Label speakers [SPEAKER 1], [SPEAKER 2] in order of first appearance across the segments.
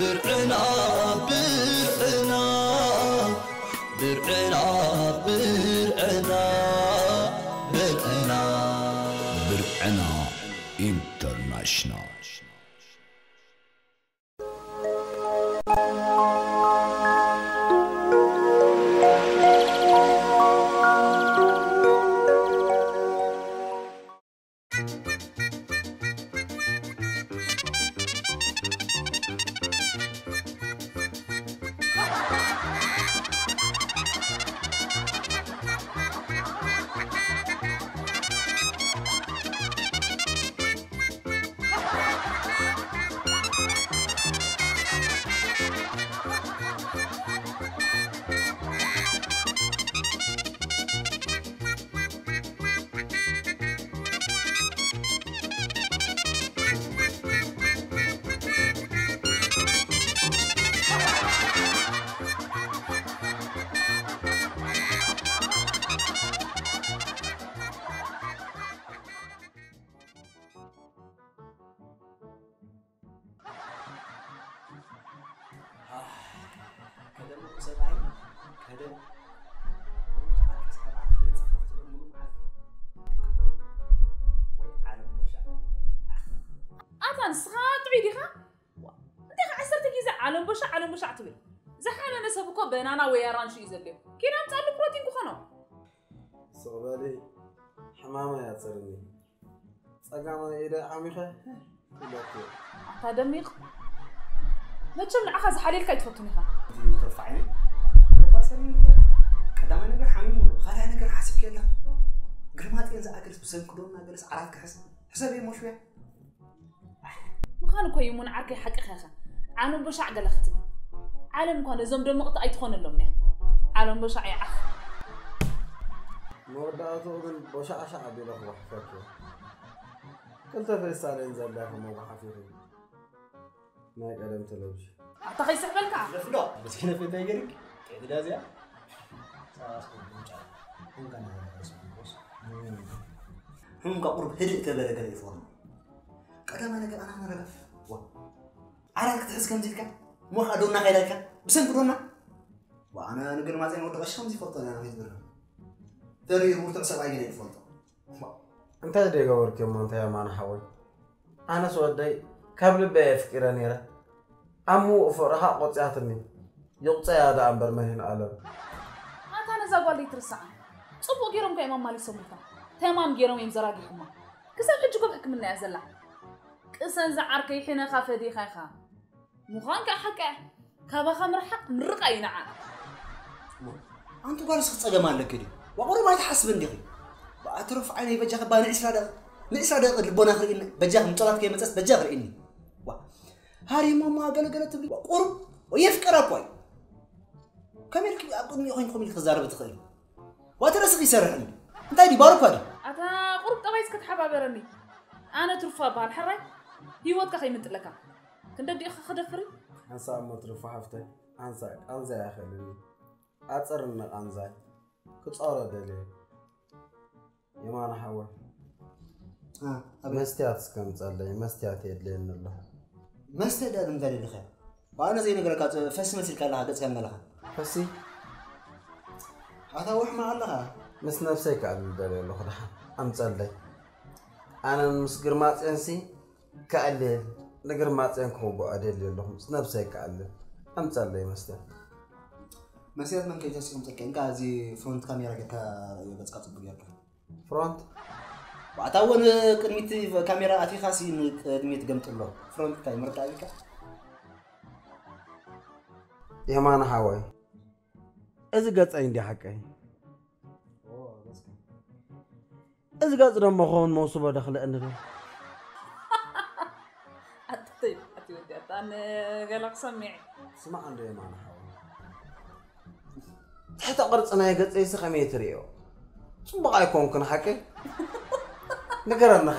[SPEAKER 1] برعنا برعنا برعنا برعنا برعنا برعنا انترناشنال
[SPEAKER 2] ዓለም ቦሻዕ ዓለም ቦሻዕ ትብል ዝሓነነ ሰብ እኮ በናና ወይ ኣራንሺ እዩ ዘድልዮ ኪና ምፃሉ ፕሮቲን ክኾኖ
[SPEAKER 3] ስቕበሊ ሕማመ ያፅርኒ ፀጋመ ኢደ ዓሚኸ ሁለት
[SPEAKER 2] ኣታ ደሚቕ መቸም ንዓኻ ዝሓልየልካ ይትፈቱን ኢኻ
[SPEAKER 4] ተፋዕኒ ቀዳማይ ነገር ሓሚሙ ካልኣይ ነገር ሓሲብ ከላ ግርማጥን ዝኣገለስ ብሰንክዶና ገለስ ዓራት ክሕስ ሕሰብ እየ ሞሽያ
[SPEAKER 2] ምዃኑ እኮ እዩ ሙን ዓርከይ ሓቂኻ ኢኻ ዓለም ቦሻዕ ገለ ክትብል ዓለም እንኳ ነዞም ደመቕቲ ኣይትኾነሎም እያ ዓለም ቦሻዕ ይዓኽ
[SPEAKER 3] መወዳእትኡ ግን ቦሻዕሻዕ ኣቢለ ክዋሕፈክ ክልተ ፌስታልን ዘላኹ መጓሓፊ ናይ ቀደም ቴሌቭዥን
[SPEAKER 2] ኣታ ከይስሕበልካ
[SPEAKER 4] ለፍዶ በስ ክነፈት ኣይገርግ ጤድዳ እዚኣ ህምካ ቁርብ ህድእ ተበለ ገለ ይፎርም ቀዳማይ ነገር ኣና عرفت كتحس مو خدونا غير غيرك بس نقولنا وأنا نقول ما زين ودغ الشمس يفضل أنا غير درهم دري هو تنسى باقي لي
[SPEAKER 3] يفضل انت ديغا ورك ما انت يا مان حوي أنا سوداي قبل بفكر نيرا امو فرها قطعتني يقطع هذا أمبر
[SPEAKER 2] انبر مهن عالم ما كان زغال يترسع صبو غيرهم كاي مالي سموتا تمام غيرهم يمزراقي حما كسب حجكم حكمنا لا قسن زعركي حين خاف دي خايخه ከዓ ሓቀ ካባኻ ምርሓቅ ምርቃ እዩ ንዓ
[SPEAKER 4] ኣንቱ ጓልስ ክፀገም ኣለክ ድዩ ዋቁሩ ማይ ትሓስብ እንዲኺ ኣትረፍ ዓይነይ በጃኸ ባ ንዕስራ ደቕ ንዕስራ ደቕ ልቦና ክርኢኒ በጃኽ ምፀላት ከይመፀስ በጃ ክርኢኒ ሃሪሞማ ገለገለ ትብሊ ቁሩብ የፍቀራ እኳ እዩ ከመይ ልክ ኣብ ቅድሚ ኮይን ከመይ ክዛረብ ትኽእል ዋተረስኺ ይሰርሕኒ እንታይ ዲ ባሩካ ዲ
[SPEAKER 2] ኣታ ቁሩብ ጠባይስ ክትሓባበረኒ ኣነ ትርፋ በሃል ሕራይ ሂወትካ ከይምንጥለካ ክንደዲእኻ ክደፍሪ
[SPEAKER 3] ሓንሳ እሞ ትርፉ ሃፍተይ ኣንሳ ቃንዛ ያኸልኒ ኣፅርኒ ቃንዛይ ክፀሮ ደልየ የማነ ሓወይ መስትያት እስከምፀለይ መስትያት የድልየኒ ኣለኹ
[SPEAKER 4] መስተ ዳ እንታይ ደልኸ ዋነ ዘይነገረካ ፈሲ መሲልካ ኣለኻ ገፅካ መለኻ
[SPEAKER 3] ፈሲ
[SPEAKER 4] ኣታ ውሕማ ኣለኻ
[SPEAKER 3] ምስ ነፍሰይ ክኣልል ደልየ ኣለኹ ድሓ ኣምፀለይ ኣነ ምስ ግርማፅንሲ ክኣልል ንግርማፅን ክውግዖ ደልየ ኣለኹ ምስ ነፍሰይ ክኣልል ኣምፀለይ መስትያት
[SPEAKER 4] መስትያት መን ከይተሲኦም ፀቀ እንካ እዚ ፍሮንት ካሜራ ጌርካ ገፅካ ፅቡቅ ጌርካ
[SPEAKER 3] ፍሮንት
[SPEAKER 4] ዋእታ እውን ቅድሚት ካሜራ ኣቲኻ ሲ ንቅድሚት ገምጥሎ ፍሮንት እንታይ ምርዳእ ኢልካ
[SPEAKER 3] የማነ ሓወይ እዚ ገፀይ እንዲ ሓቀይ እዚ ገፅ ደሞ ኸውን መውስቦ ደኽልአኒ ዶ
[SPEAKER 2] أنا
[SPEAKER 3] قالك سمعي. سمع عنده يا مانا تحت قرص أنا يقص إيش خمية تريو بقى يكون كنا
[SPEAKER 2] حكي؟ نقرر ما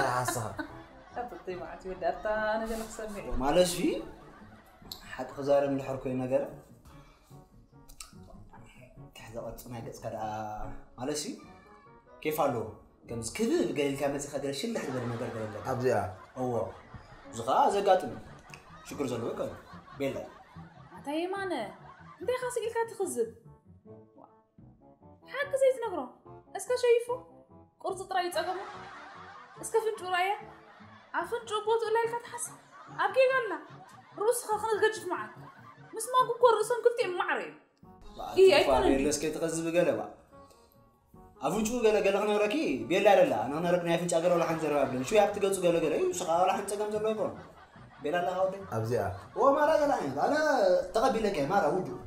[SPEAKER 2] عتيد أتا أنا
[SPEAKER 4] قالك سمعي. طيب، معلش في؟ حد خزارة من الحركة تحت قرص أنا كذا معلش كيف كذب قال لك؟ ما تخدر آه.
[SPEAKER 3] زغا
[SPEAKER 4] شكرا زلوي كان بلا عطا يا طيب، انت خاصك
[SPEAKER 2] لك تخزب حاك زيت نقرأ. أسكا شايفو؟ قرص طراي تقمو أسكا فنتو رأيا؟ عفن تشوبوت ولا لك تحس أبكي قالنا. روس خا خلاص قدش معك مس ما نقول كون روسهم كنت إيه معري. إيه ايكون
[SPEAKER 4] اسكا تخزب قالا با افنتو قالا قالا خنا راكي بيلا لا لا أنا نركني افنتو قالا ولا حنزر شو يعطي قلتو قالا قالا ايوا شغال ولا حنزر قالا بلا لا هاوتي أبزيا.
[SPEAKER 3] هو
[SPEAKER 4] ما راجل عين أنا تقبل لك ما راوجو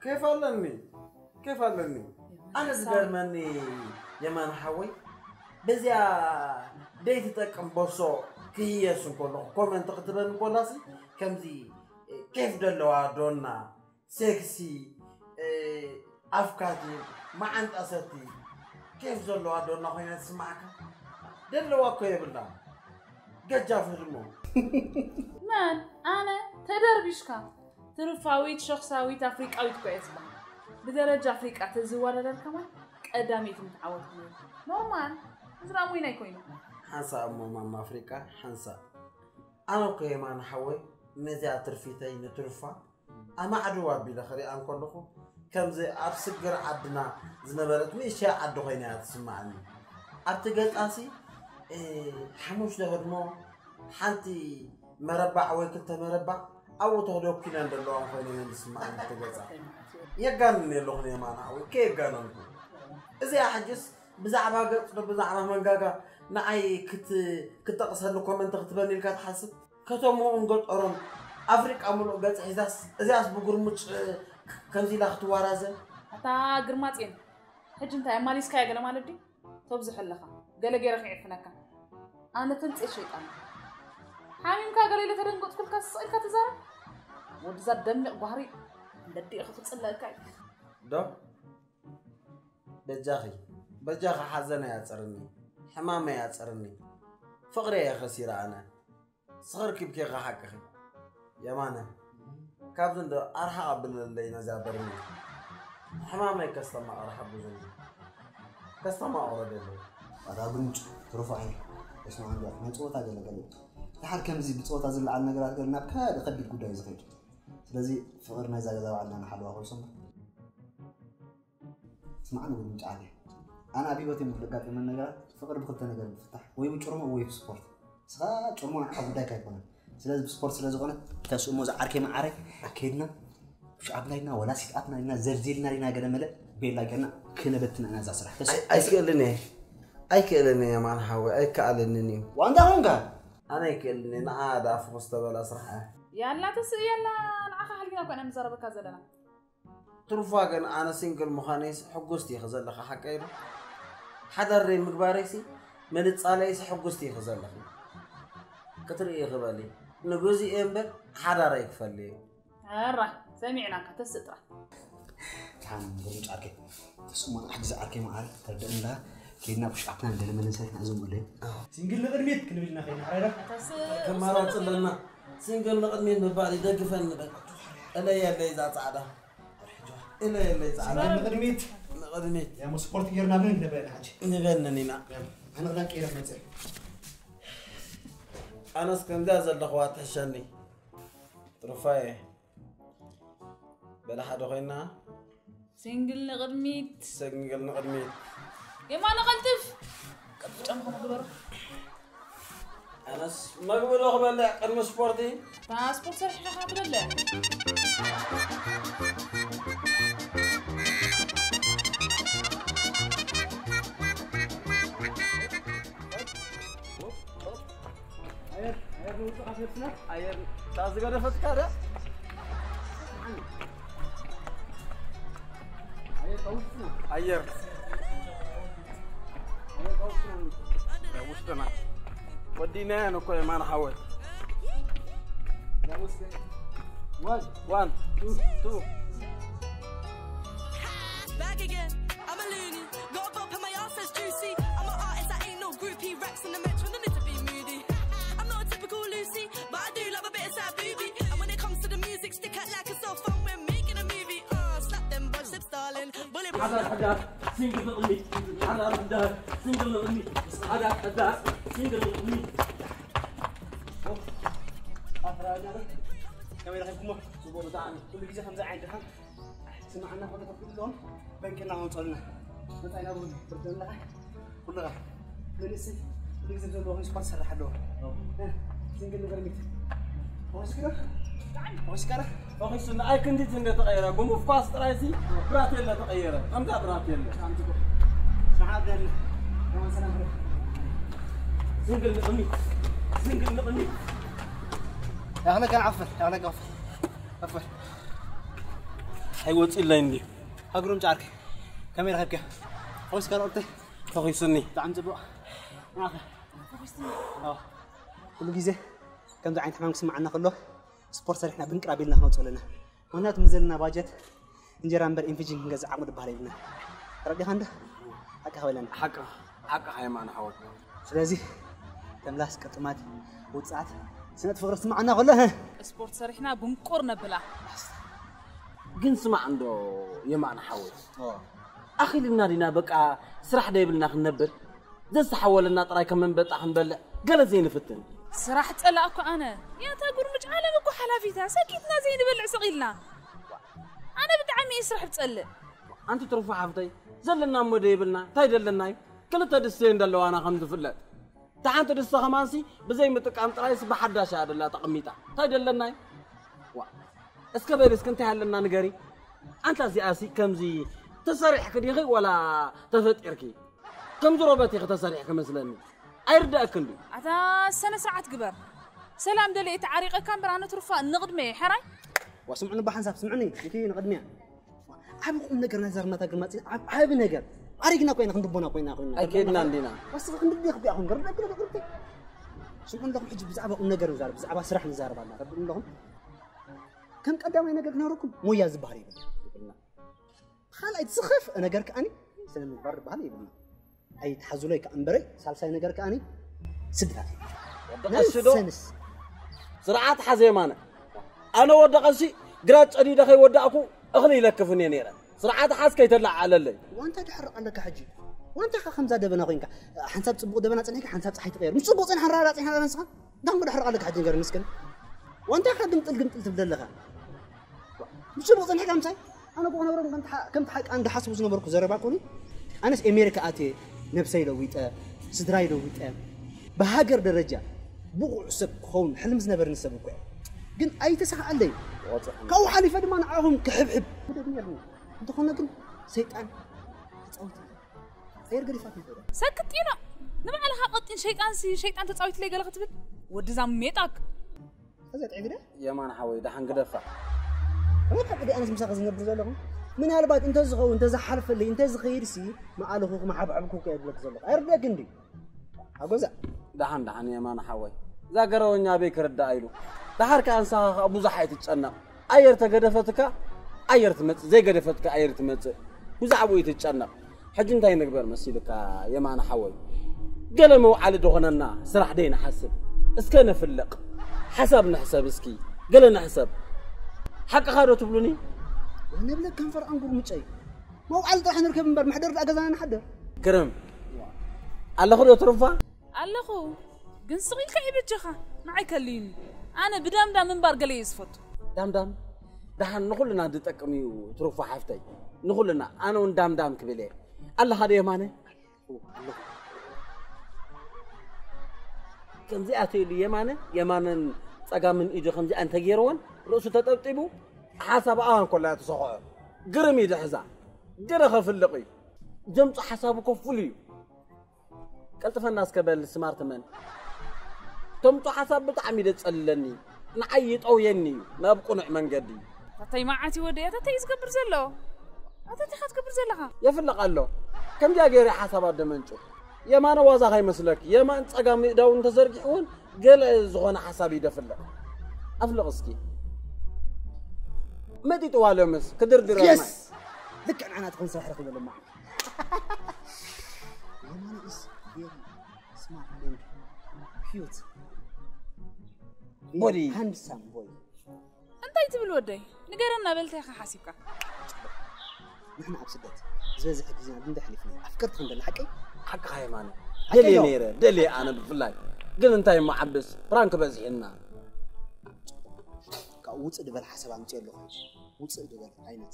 [SPEAKER 3] كيف علمني كيف علمني أنا زبر مني يا مان حوي. بزيا ديت تكم بصو كيسو كله كم أنت قتبن بولاسي كم زي كيف دلوا دونا سكسي أفكاري ما أنت أسرتي كيف زلوا دونا خينا سمعك. دلوا كيف لا جاجا في
[SPEAKER 2] المو ኣነ ተደርቢሽካ ትርፋዊት ሸክሳዊት ኣፍሪቃዊት ኮ እየ ዝበሃል ብደረጃ ኣፍሪቃ ተዝዋዳደርካ ማይ ቀዳሜት ምትዓወት እዩ ኖርማል እዝራ ሞይና ይኮይኑ
[SPEAKER 3] ሓንሳ እሞ ማማ ኣፍሪቃ ሓንሳ ኣነ እኮ የማን ሓወይ ነዚኣ ትርፊተይ ንትርፋ ኣማዕድዋ ኣቢለ ክሪኣ እንከለኹ ከምዚ ኣብ ስግር ዓድና ዝነበረት ንእሽተይ ዓዲ ኮይና እያ ትስማዓኒ ኣብቲ ገጣሲ ሓሙሽተ ህድሞ ሓንቲ መረባዕ ወይ ክልተ መረባዕ ኣብኡ ተክደኪና እንደለዋ ኮይኑ እየን ዝስማዓኒ እቲ ገፃ የጋንኒ ኣለኹ ሓወይ ከየጋነንኩ እዚኣ ሕጅስ ብዛዕባ ገፅ ብዛዕባ መንጋጋ ንዓይ ክጠቕሰሉ ኮመንት ክትበኒ ኢልካ ትሓስብ? ከተምኡን ገጠሮም ኣፍሪቃ ሙሉእ ገፅ ሒዛስ እዚኣስ ብጉርሙጭ ከምዚ ኢላ ክትዋራዘ?
[SPEAKER 2] ኣታ ግርማፅን ሕጂ እንታይ ኣማሊስካዮ ገለ ማለት ድዩ? ተብዝሕ ኣለኻ። ገለ ገይረ ክዕፍነካ ኣነ ተንፅእ ሸይጣን ሓሚምካ ገለ ኢለ ተደንገጥ ኩልካ ስስኢልካ ትዛረብ ወዲዛ ደሚቕ ጓህሪ ደዲቕ ክፅለአካ እዩ
[SPEAKER 3] ዶ በጃኺ በጃኺ ሓዘነ ያፅርኒ ሕማመ ያፅርኒ ፍቕሪ እየ ኸሲራ ኣነ ስኽርኪብኬ ሓቅኺ የማነ ካብዚ እንዶ ኣርሓ ቀብለለይ ነዚያ በርኒ ሕማመይ ከስተማቕር ሓብዙ ከስተማቕረደለይ
[SPEAKER 4] ኣታ ብንጭ ትርፋዕ እስማ ናይ ፀወታ ገለ ገለ ድሓር ከምዚ ብፀወታ ዝለዓል ነገራት ገለ ናብ ካደ ከቢድ ጉዳይ እዩ ዝኸይድ ስለዚ ፍቅሪ ናይዛ ገዛ ባዕልና ናሓለዋ ኮይሶም ስማዕኒ ብንጭ ዓለ ኣነ ኣብ ሂወት የምትለጋጥመን ነገራት ፍቅሪ ብክልተ ነገር ምፍታሕ ወይ ብጭርሞ ወይ ብስፖርት ስኻ ጭርሞ ንዓኻ ጉዳይካ ኣይኮነን ስለዚ ብስፖርት ስለ ዝኾነ ተስእሞ ዝዓርከ ማዓረ ከይድና ሽዓብና ኢልና ወላ ሲጣትና ኢልና ዘልዜልና ኢና ገለ መለ ቤላ ገና ክነበትና ኢና እዛ ስራሕ ተስ
[SPEAKER 3] ኣይክእልን እየ ኣይክእልን እየ የማን ሓወይ ኣይከኣለንን እዩ
[SPEAKER 4] ዋንዳ ኮንካ
[SPEAKER 3] أنا كأني نعادة في مستقبل أسرحة يلا تس
[SPEAKER 2] يلا نعخا حلقنا كنا مزربة كذا لنا ترفاقن
[SPEAKER 3] أنا سينكل مخانيس حقوستي خزل لك حكاير حدا رين مقباريسي من تصاليس حقوستي خزل لك كتر إيه غبالي نجوزي إمبر إيه حدا ريك
[SPEAKER 2] فلي هرا سمعنا تس
[SPEAKER 4] ترى تعال نقوم تعركي تسمع أحجز عركي معاك تردم لها كيدنا باش عقنا عندنا ما ننساش نعزم ولا سنقل لقدميت
[SPEAKER 2] كنا
[SPEAKER 3] بجنا خينا حيرة كما راه تسللنا سنقل لقدميت من بعد إذا كفن
[SPEAKER 4] أنا
[SPEAKER 3] يا
[SPEAKER 4] اللي إذا تعالى أنا يا اللي
[SPEAKER 3] تعالى لقدميت
[SPEAKER 4] لقدميت يا مسبورت غيرنا
[SPEAKER 3] من أنا حاجة نبينا نينا أنا غدا كيرا
[SPEAKER 2] مزل أنا
[SPEAKER 3] سكن ذا حشاني رفاي بلا حد خينا سنقل لقدميت سنقل لقدميت
[SPEAKER 2] የማነ ቀልጥፍ ቀጥፍ ጨምኹ ግበሩ
[SPEAKER 3] ኣነስ መግቢ ዶ ክበልዕ ቅድሚ ስፖርቲ
[SPEAKER 2] ፓስፖርት ሰሪሕካ ካ ትበልዕ
[SPEAKER 3] ኣየር ታዝገደፈትካ ደ ኣየር تحتنا ودينا One, one, two, two.
[SPEAKER 5] Back again, I'm a loony. Got my ass is juicy. I'm an artist, I ain't no groupie. Racks in the metro, no need to be moody. I'm not a typical Lucy, but I do love a bit of sad booby. And when it comes to the music, stick out like a sofa.
[SPEAKER 6] حدار حدار سنجل الغني حدار حدار سنجل الغني حدار حدار سنجل الغني
[SPEAKER 4] كما يرخبكم صبوا بتاعنا كل جزء خمسة عين درهم سمعنا كل كلهم بنكنا هم صلنا متى أنا بقول بردنا لها كلها لسه كل جزء زود وهي سبارس راح له سنجل نقول هو سكرة هو سكرة
[SPEAKER 3] فخشنا اي كنت تنده تغيره قوم في فاست رايسي برات يلا تغيره إمتى برات يلا
[SPEAKER 4] سعاد كمان سلام
[SPEAKER 3] سنقل نقني سنقل نقني
[SPEAKER 4] هلا كان عفر يا هلا عفر عفر
[SPEAKER 3] حيوت الا عندي
[SPEAKER 4] هقولهم جارك كم يرهبك هو سكرة قلت
[SPEAKER 3] فخشني
[SPEAKER 4] تعم جبوا آخر آه كل جزء كم عين حمام سمعنا كله ስፖርት ሰሪሕና ብንቅራ ቤልና ክነውፅእ ኣለና። ምክንያቱ ዘለና ባጀት እንጀራ እምበር ኢንፊጅን ክንገዛእ ዓቕሚ ድባሃል የብልና ረዲኻ እንዳ ሓቂ ክበለና
[SPEAKER 7] ሓቂ ሓቂ ሃይማኖ ሓወት
[SPEAKER 4] ስለዚ ተምላስ ቅጥማት ውፅኣት ስነት ፍቅሪ ስማዓና ከሎ
[SPEAKER 2] ስፖርት ሰሪሕና ብንቁር ነብላ።
[SPEAKER 3] ግን ስማዕ እንዶ የማዕና ሓወት ኣኺልና ዲና በቃ ስራሕ ደይብልና ክንነብር? ዘዝተሓወለና ጥራይ ከም መንበጣ ክንበልዕ ገለ ዘይንፍትን።
[SPEAKER 2] صراحة تقلق أكو أنا. يا تقول مش عالم أكو حلافيتا سكيتنا زين بلع سقيلنا أنا بدي عمي
[SPEAKER 3] يسرح بتقلق أنت ترفع حفتي زلنا مودي يبلنا تاي دلنا كل تدستين دلو أنا خمس فلت. تعانت دست خماسي بزي متك أنت رايس بحدا هذا الله تقميتا. تاي دلنا وا. اسكبر اسكنت هلنا نغري أنت زي آسي كم زي تسرح كديغي ولا تفتئركي كم ضربتي تسرح كمسلمي ኣይርዳእክን ድዩ
[SPEAKER 2] ኣታ ሰነ ስርዓት ግበር ሰላም ደልየ ተዓሪቐካ እምበር ኣነ ትርፋእ ንቕድመየ ሕራይ
[SPEAKER 4] ዋ ስምዑኒ ብሓንሳብ ስምዑኒ እቲ ንቕድሚያ ዓብ ቁም ነገር ናይ ዘርናታ ግርማፂ ዓብ ነገር ኣሪግና ኮይና ክንድቦና ኮይና ኮይና
[SPEAKER 3] ኣይከድና እንዲና
[SPEAKER 4] ዋስ ክንድድ ክቢኣኹም ገርዳ ግርዳ ስምዑን ለኹም ሕጂ ብዛዕባ ቁም ነገር ንዛርብ ብዛዕባ ስራሕ ንዛርብ ኣላ ረድኡ ለኹም ከም ቀዳማይ ነገር ክነብረኩም ሞያ ዝበሃል ይብልና ካልኣይ ዝኸፍአ ነገር ከዓኒ ስነ ምግባር ዝበሃል ይብልና أي تحزوليك أمبري؟ سالساي نجر كأني؟ سدرة نسنس سرعة حزي مانا أنا
[SPEAKER 3] ودا
[SPEAKER 4] قصي
[SPEAKER 3] قرأت أني دخل ودا أكو أغني لك فني نيرة. سرعة حز كي تطلع على
[SPEAKER 4] اللي. وأنت تحر عندك حجي. وأنت خا خمسة دبنا غينك حنسب تبغى دبنا تنيك حنسب صحيح غير. مش تبغى تنحر على تنحر على نسخة؟ دام بدي حر عندك حجي غير مسكن. وأنت خا قمت قمت تبدا لها مش تبغى تنحر كم ساي؟ أنا بقول أنا بقول كم كم حق عند حاسب وزنا بركو زربا كوني أنا أمريكا أتي. نفسي لو ويتا سدراي لو ويتا. بهاجر درجة. بوع سب خون حلم زنبر نسبك قن أي تسعة عندي كوه حالي فدي ما نعاهم كحب حب أنت خلنا قن
[SPEAKER 2] سيتان غير قريفة سكت يلا. نبع على حقت إن شيطان سي شيطان تتعويت
[SPEAKER 4] لي قال خطبت
[SPEAKER 3] ودي زام ميتك. هذا
[SPEAKER 4] تعبنا يا ما نحوي ده حنقدر فا. أنا أنا مساق زنبر زلهم ምናልባት እንተዝኸውን እንተዝሓልፈለይ እንተዝኸይድ ሲ መዓልኹ ክመሓብዓብኩ ከየድለክ ዘለኹ ኣይርደክ እንዲ ኣጎዛ
[SPEAKER 3] ዳሓን ዳሓን የማን ሓወይ እዛ ገረወኛ በይ ክርዳእ ኢሉ ድሓር ከዓ እንስኻ ከዓ ብዙሕ ኣይትጨነቕ ኣየር ተገደፈትካ ኣየር ትመፅእ ዘይገደፈትካ ኣየር ትመፅእ ብዛዕባ እዩ ትጨነቕ ሕጂ እንታይ ንግበር መሲልካ የማን ሓወይ ገለ መውዓሊ ድኾነና ስራሕ ደይ ንሓስብ እስከ ነፍልቕ ሓሳብ ንሕሰብ እስኪ ገለ ንሕሰብ ሓቂኻ ዶ ትብሉኒ
[SPEAKER 4] نبلا كنفر أنقر متشي ما هو على راح نركب من بر محدر
[SPEAKER 3] في أجازة أنا حدر
[SPEAKER 2] كرم الله خلو ترفع الله خو جنسقي كأي بتشخا معي كليني أنا
[SPEAKER 3] بدام دام من بر قلي يصفط دام دام دحن نقول لنا تتكمي وترفع حفتي نقول لنا أنا وندام دام كبلي الله هذا يمانه كم زي أتي لي يمانه يمانه تجا من إيجو خمسة أنت جيروان رأسه تطبطبه ሓሳብ ኣዋን ኮላ ተሰኽዖ ግርም እዩ ድሕዛ ገለ ከፍልቕ እዩ ጀምፁ ሓሳቡ ከፍሉ እዩ ቀልጥፈና እስከበል ስማርት መን ተምፁ ሓሳብ ብጣዕሚ ደፀልለኒ ንዓይ ይጠውየኒ እዩ ናብ ቁኑዕ መንገዲ
[SPEAKER 2] ታተይ መዓት ወደያ ታተይ ዝገብር ዘሎ ኣታቲኻ ትገብር ዘለኻ
[SPEAKER 3] የፍልቕ ኣሎ ከምዚያ ገይረ ሓሳባት ደመንጩ የማነ ዋዛ ከይመስለክ የማን ፀጋም ምእዳው እንተዘርጊሑ እውን ገለ ዝኾነ ሓሳብ ይደፍልቕ ኣፍልቕ እስኪ መጢጡ ዋሎምስ ክድርድር
[SPEAKER 4] የስ ልክዕ ንዓና ትኾን ስራሕ ረኪበ ለማ የማነ is very smart and cute.
[SPEAKER 3] Body.
[SPEAKER 4] handsome boy.
[SPEAKER 2] እንታይ ትብል ወደይ ንገረና በልታ ኢኻ ሓሲብካ
[SPEAKER 4] ንሕና ኣብ ስደት ዝበዝሐ ግዜና ብንዳ ሓሊፍና ኣፍከርቲ ክንደላ ሓቀይ
[SPEAKER 3] ሓቂኻ የማነ
[SPEAKER 4] ሓቂ
[SPEAKER 3] ደልየ
[SPEAKER 4] ዶ?
[SPEAKER 3] ነይረ ደልየ ኣነ ብፍላይ ግን እንታይ እሞ ዓብስ ፍራንክ በዚሕና
[SPEAKER 4] ካብኡ ውፅእ ድበል ሓሳብ ኣምፅእ ኣለኹ ውፅእ ድበል ዓይነት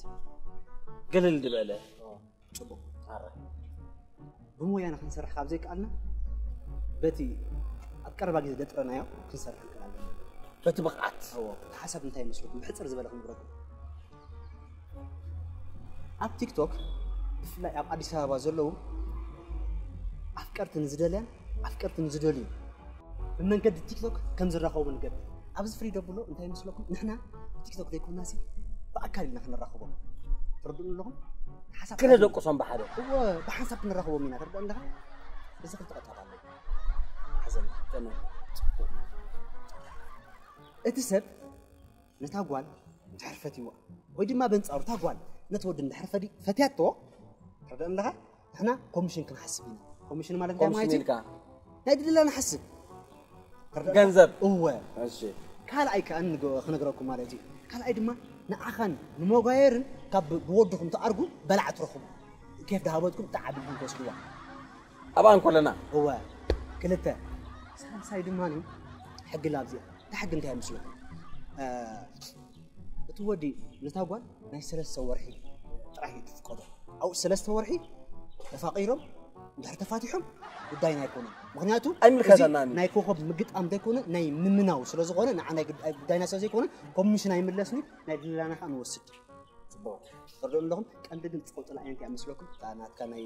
[SPEAKER 3] ቅልል ዝበለ
[SPEAKER 4] ፅቡቅ ብሞያና ክንሰርሕ ካብ ዘይከኣልና በቲ ኣብ ቀረባ ግዜ ደጥረናዮ ክንሰርሕ ንክእል ኣለና
[SPEAKER 3] በቲ ብቕዓት
[SPEAKER 4] እዎ እቲ ሓሳብ እንታይ ይመስለኩም ብሕፅር ዝበለ ክንብረኩም ኣብ ቲክቶክ ብፍላይ ኣብ ኣዲስ ኣበባ ዘለው ኣፍቀርቲ ንዝደልያን ኣፍቀርቲ ንዝደልዩ ብመንገዲ ቲክቶክ ከም ዝራኸቡ ንገብር ኣብዚ ፍሪ ደብሎ እንታይ ይመስለኩም ንሕና ቲክቶክ ዘይኮንና ሲ ብኣካል ኢና ክንራኸቦም ትርድኡ ኣለኹም ሓሳብ
[SPEAKER 3] ክነደቁሶም ብሓደ
[SPEAKER 4] እዎ ብሓንሳብ ክንራኸቦም ኢና ትርድእ ኣለኻ እዚ ክልተ ቀጣት ኣሎ ሓዘን
[SPEAKER 3] ተመን
[SPEAKER 4] እቲ ሰብ ነታ ጓል እንድሕር ፈትይዋ ወይ ድማ በንፃሩ እታ ጓል ነቲ ወዲ እንድሕር ፈዲ ፈትያቶ ትርድእ ኣለኻ ንሕና ኮሚሽን ክንሓስብ ኢና ኮሚሽን ማለት እንታይ ማለት
[SPEAKER 3] ኮምሽን
[SPEAKER 4] እዩ
[SPEAKER 3] ኢልካ
[SPEAKER 4] ናይ ድልላ ንሓስብ ትርድእ ኣለኻ?
[SPEAKER 3] ገንዘብ
[SPEAKER 4] እወ
[SPEAKER 3] እሺ
[SPEAKER 4] ካልኣይ ከዓ ንግ- ክነግረኩም ማለት እዩ ካልኣይ ድማ ንዓኻን ንሞጋየርን ካብ ብወድኹም ተኣርጉ በላዕ ትረኽቡ ኬፍ ዳሃበትኩም ተዓቢልኩም ትወስድዋ
[SPEAKER 3] ኣብኣ እንኮለና
[SPEAKER 4] እወ ክልተ ሳልሳይ ድማ ሕጊ ላብዚኣ እቲ ሕጊ እንታይ ይመስለኩም አ፣ እቲ ወዲ ነታ ጓል ናይ ሰለስተ ወርሒ ጥራሕ እዩ ትፍቀዶ ኣብኡ ሰለስተ ወርሒ ተፋቂሮም እንድሕር ተፋቲሖም ጉዳይና ኣይኮነን ምክንያቱ
[SPEAKER 3] ኣይምልከተናን።
[SPEAKER 4] እዚ ናይ ኮኸብ ምግጣም ዘይኮነ ናይ ምምናው ስለ ዝኾነ ንዓና ጉዳይና ስለ ዘይኮነ ኮሚሽን ኣይምለስኒ ናይ ድልላና ከዓ ንወስድ ትርድኡ ኣለኹም ቀንዲ ግን ፀውጥላ ዓይነት እያ መስለኩም እታ ናትካ ናይ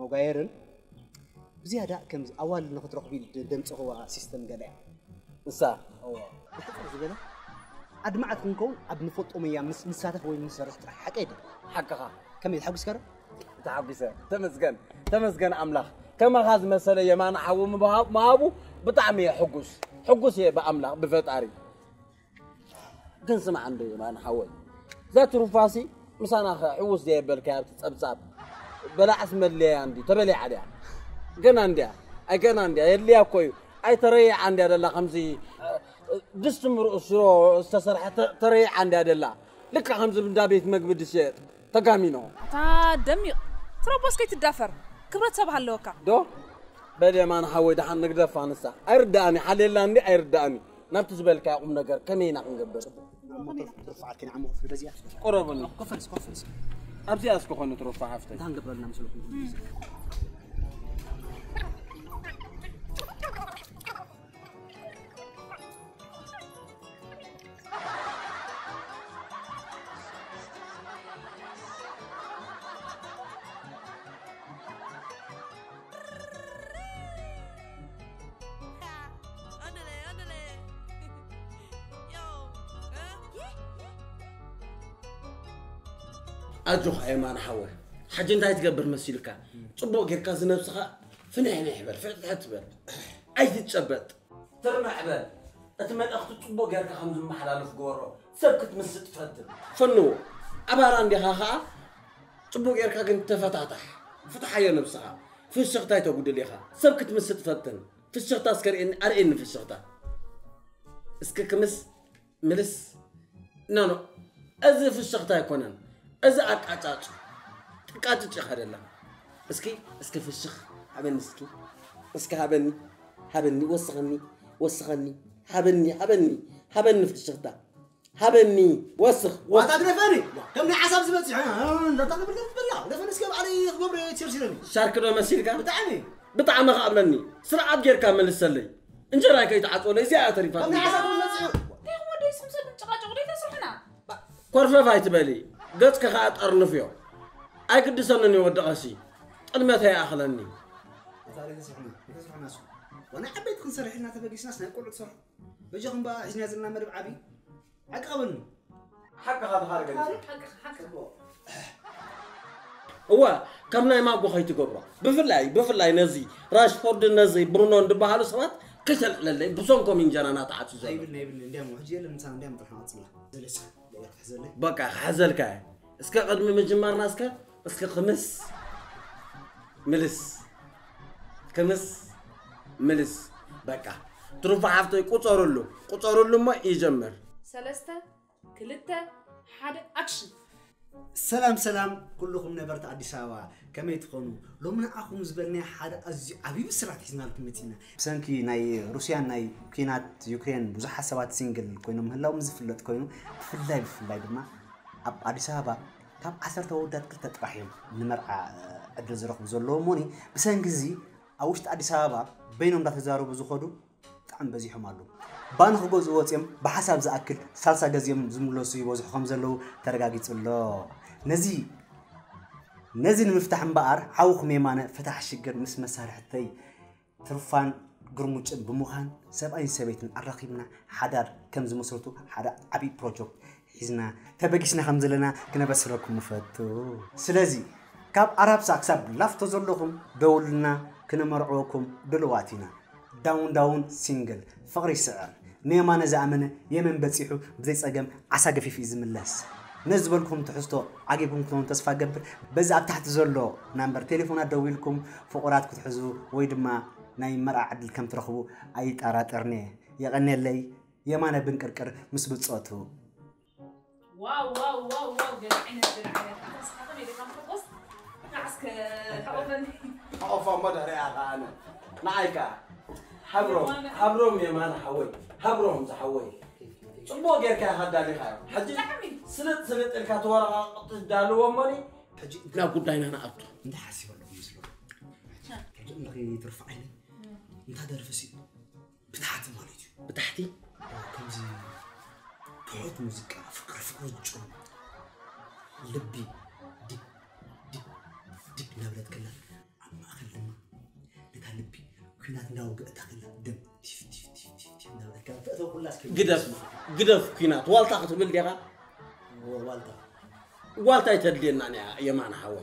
[SPEAKER 4] ሞጋየርን ብዝያዳ ከምዚ ኣዋል ንክትረኽቢ ደምፅኽዋ ሲስተም ገለ እያ
[SPEAKER 3] ንሳ
[SPEAKER 4] ብሕፅር ዝበለ ኣድማዓት ክንከውን ኣብ ንፈልጦ መያ ምስ ንሳተፍ ወይ ንሰርሕ ጥራሕ ሓቀ የደ
[SPEAKER 3] ሓቅኻ
[SPEAKER 4] ከመይ ተሓጒስካ ዶ
[SPEAKER 3] ተሓጒሰ ተመስገን ተመስገን ኣምላኽ ከማኻ ዝመሰለ የማን ሓዊ ምሃብ- ምሃቡ ብጣዕሚ እየ ሕጉስ ሕጉስ እየ ብኣምላኽ ብፈጣሪ ግን ስማዕ እንዶ የማን ሓወይ እዛ ትሩፋሲ ምሳና ኸ ሕውስ ዘየበልካ ኣብቲ ፀብፃብ በላዕስ መለያ እንዲ ተበሊዓ ድያ ገና እንድያ ኣይ ገና እንድያ የድልያ እኮ እዩ ኣይ ተረይዓ እንድያ ደላ ከምዚ ድስቲ ምርኡ ሽሮ ዝተሰርሐ ተ- ተረይዓ እንድያ ደላ ልካ ከምዚ እንዳ ቤት መግቢ ድሸጥ ተጋሚኖ
[SPEAKER 2] እታ ደሚቕ ترى كي
[SPEAKER 3] تدافر. كبرت سبها اللوكا. دو؟ بدي ما نحاول دحن نقدر فانسا. أردأني حليلاني أردأني. نبت زبالك يا
[SPEAKER 4] أم نجار كمينا عنقبر رفعتين
[SPEAKER 3] عمو
[SPEAKER 4] في بزيا
[SPEAKER 3] قربنا قفلس قفلس أبزي
[SPEAKER 4] أسكو خلنا ترفع
[SPEAKER 5] حفتي دهن قبرنا مسلوكم
[SPEAKER 3] ኣጆኻ የማን ሓወይ ሓጂ እንታይ ትገብር መሲልካ ፅቡቅ ጌርካ ዝነብስኻ ፍንሕንሕ በል ፍሕትሕ ትበል ኣይትጨበጥ ትርምዕ በል እቲ መልእኽቲ ፅቡቅ ጌርካ ከም ዝመሓላለፍ ገበሮ ሰብ ክትምስጥ ትፈትን ፍንዎ ኣባራ እንዲኻ ከዓ ፅቡቅ ጌርካ ግን ተፈታታሕ ፍትሓዮ ነብስኻ ፍሽኽታ ይተጉድል ኢኻ ሰብ ክትምስጥ ትፈትን ፍሽኽታ እስከርእኒ ኣርእኒ ፍሽኽታ እስኪ ክምስ ምልስ ኖ ኖ እዚ ፍሽኽታ ኣይኮነን እዚ ኣቃጫጭ ጥቃጭጭ ኢኻ ደላ እስኪ እስኪ ፍሽኽ ሃበኒ እስኪ እስኪ ሃበኒ ሃበኒ ወስኸኒ ወስኸኒ ሃበኒ ሃበኒ ሃበኒ ፍሽኽታ ሃበኒ ወስኽ
[SPEAKER 4] ዋታ
[SPEAKER 3] ወስኽ
[SPEAKER 4] ግደፈኒ ከም ናይ ሓሳብ ዝበፅሕ እንዳታገብር ትበላ ደፈኒ እስከ ባዕለይ ክገብሮ ቸርሲረኒ
[SPEAKER 3] ሻርክ ዶ መሲልካ
[SPEAKER 4] ብጣዕሚ
[SPEAKER 3] ብጣዕሚ ከኣብለኒ ስርዓት ጌርካ መልሰለይ እንጀራይ ከይተዓፅወለ እዚኣ ተሪፋ
[SPEAKER 4] ከም ናይ ሓሳብ ዝበፅሕ
[SPEAKER 2] ዲኹም ወደይ ስምሰል ጭቃጭቕ ደይ ተስርሕና
[SPEAKER 3] ኮርፈፍ ኣይትበሊ ገፅካ ከዓ ጠርንፍዮ ኣይግድሰንን ይወድቐሲ ጥልመተ ይኣኽለኒ
[SPEAKER 4] ወናይ ዓበይቲ ክንሰርሕ ኢልና ተበጊስናስ ናይ ቆልዑ ትሰርሑ በጀኹም በ ሒዝና ዘለና መደብ ዓብዪ ሓቂ ቀበልኒ
[SPEAKER 3] ሓቅኻ ተኻርገ እዋ ካብ ናይ ማጎ ከይትገብሮ ብፍላይ ብፍላይ ነዚ ራሽፎርድ ነዚ ብሩኖን ዝበሃሉ ሰባት ከይተልዕለለይ ብሶንኮም እንጀራና ተዓፁ ዘሎ
[SPEAKER 4] ይብልና ይብልና እንዲያም ሕጂ የለ ምሳና እንዲያም ጥርሕና ፅላ ዘለስ ትሕዘለይ
[SPEAKER 3] በቃ ክሓዘልካ እየ እስከ ቅድሚ ምጅማርና እስከ እስከ ክምስ ምልስ ክምስ ምልስ በቃ ትሩፋ ሓፍተይ ቁፀሩሉ ቁፀሩሉ እሞ ይጀምር
[SPEAKER 2] ሰለስተ ክልተ ሓደ ኣክሽን
[SPEAKER 4] ሰላም ሰላም ኩልኩም ነበርቲ ኣዲስ ኣበባ ከመይ ትኾኑ? ሎሚ ንዓኹም ዝበልና ሓደ ኣዝዩ ዓብዪ ምስራት ሒዝናልኩም መፂና ብሰንኪ ናይ ሩስያን ናይ ኩናት ዩክሬን ብዙሓት ሰባት ሲንግል ኮይኖም ምህላዎም ዝፍለጥ ኮይኑ ብፍላይ ብፍላይ ድማ ኣብ ኣዲስ ኣበባ ካብ ዓሰርተ ወዳት ክልተ ጥራሕ እዮም ንመርዓ ዕድል ዝረኽቡ ዘለዎም። ሞኒ ብሰንኪ እዚ ኣብ ውሽጢ ኣዲስ ኣበባ በይኖም እንዳተዛረቡ ዝኸዱ ብጣዕሚ በዚሖም ኣለዉ ባን ክገዝኡ ብሓሳብ ዝኣክል ሳልሳ ገዚኦም ዝምለሱ ይበዝሑ ከም ዘለዉ ተረጋጊፁ ኣሎ ነዚ ነዚ ንምፍታሕ እምበኣር ሓውኩም የማነ ፍታሕ ሽግር ምስ መሳርሕተይ ትርፋን ግርሙጭን ብምዃን ሰብኣይን ሰበይትን ኣራኺብና ሓዳር ከም ዝመስረቱ ሓደ ዓብዪ ፕሮጀክት ሒዝና ተበጊስና ከም ዘለና ክነበስረኩም ንፈቱ ስለዚ ካብ ኣራብሳ ክሳብ ላፍቶ ዘለኹም ደውልና ክነመርዕወኩም ድልዋት ኢና داون داون سينجل فقر يسعر نيما نزعمنا يمن بتسيحو بزي صقم عسى قفيف يزملس نزبلكم تحستو عجبكم كون تصفى قبر بزا تحت زلو نمبر تليفون تليفونات دويلكم فقراتكم تحزو ويدما ناي مرع عدل كم ترخبو أي تاراترني يغني اللي يما يمانا بنكركر مس بتصوتو
[SPEAKER 2] واو واو واو واو جدعنا جدعنا بس حتى ميدي كم تقص نعسك حقوقني حقوقا مدري غانا نعيكا
[SPEAKER 3] ኣቆፋ መድሕሪያ ከዓ ኣነ ንዓይ ከዓ ሓብሮም ሓብሮም የማነ ሓወይ ሓብሮም ዝሓወይ ፅቡቅ ጌርካ ከዳሊኻዮ ሕጂ
[SPEAKER 2] ብጣዕሚ
[SPEAKER 3] ስልጥ ስልጥ ኢልካ ተወረቃቅቲ ዝዳልዎሞኒ
[SPEAKER 4] ሕጂ
[SPEAKER 3] ናብ ጉዳይና ንኣቱ
[SPEAKER 4] እንታይ ሓሲብ ኣለኹ ምስሎ ሕጂ ንኺ ትርፍዓይኒ እንታይ ደርፊ ሲ ብታሕቲ ማለት እዩ
[SPEAKER 3] ብታሕቲ
[SPEAKER 4] ከምዚ ትሑት ሙዚቃ ፍቅሪ ፍቅሪ ዝጭሩ ልቢ قدف كينات. والتا قتبل ديها والتا. والتا يتدلينا يا معنى حوا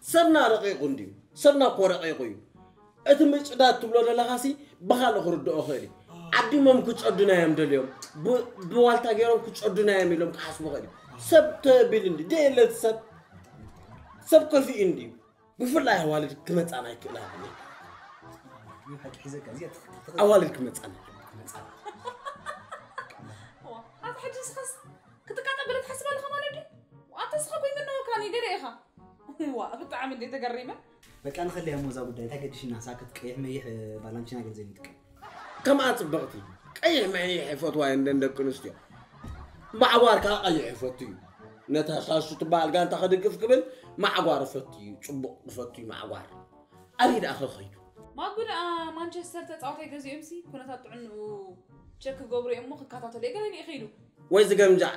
[SPEAKER 4] سرنا رقيق ديو
[SPEAKER 3] سرنا قو رقيق يو. اتمش دات
[SPEAKER 4] تبلو
[SPEAKER 3] للهاسي بخال غرد اخري عبد
[SPEAKER 4] مم
[SPEAKER 3] كوتش ادنا يم دليوم. بوالتا غيرو كوتش ادنا يم لهم كحسب غادي سب تبلند ديلت سب سب كل في اندي بفلاي والد كمت أنا كلها ክሓስቡ ክእል እዩ ሰብ ተቢል እንዲ ደየለት ሰብ ሰብ ከፊኡ እንድዩ ብፍላይ ኣዋልድ ክመፃና ይክእላ
[SPEAKER 4] ሓቂ ሒዘካ እዚኣ ትኽክል
[SPEAKER 3] ኣዋልድ ክመፃና
[SPEAKER 2] ኣንተ ሕጂ ስኸስ ክትቃጠበለ ትሓስብ ኣለኻ ማለት ድዩ አንተ ስኻ ኮይ ምነወካኒ ገለ ኢኻ ዋ ብጣዕሚ እንዴ ተገሪመ
[SPEAKER 4] በቃ ንኸለያ ሞዛ ጉዳይ እንታይ ገዲሽና ሳክት ቀይሕ መይሕ ባላንቺና ገንዘብ ይጥቀም
[SPEAKER 3] ከምኣ ፅበቕቲ ቀይሕ መይሕ ይፈትዋ እየን ደን ደቂ ኣንስትዮ ማዕጓር ከዓ ቀይሕ ይፈቱ እዩ ነታ ሳሱ ትበሃል ጋንታ ከድግፍ ክብል ማዕጓር ይፈቱ እዩ ፅቡቅ ይፈቱ እዩ ማዕጓር ኣበይ ደኣ ከኸይዱ
[SPEAKER 2] ማጉድ ማንቸስተር ተፃዋታይ ገዚኦም ሲ ኩነታት ጥዕንኡ ቸክ ክገብሩ እዮም ሞ ክከታተሉ የገለኒ ይኸይዱ
[SPEAKER 3] ወይ ዝገምጃዕ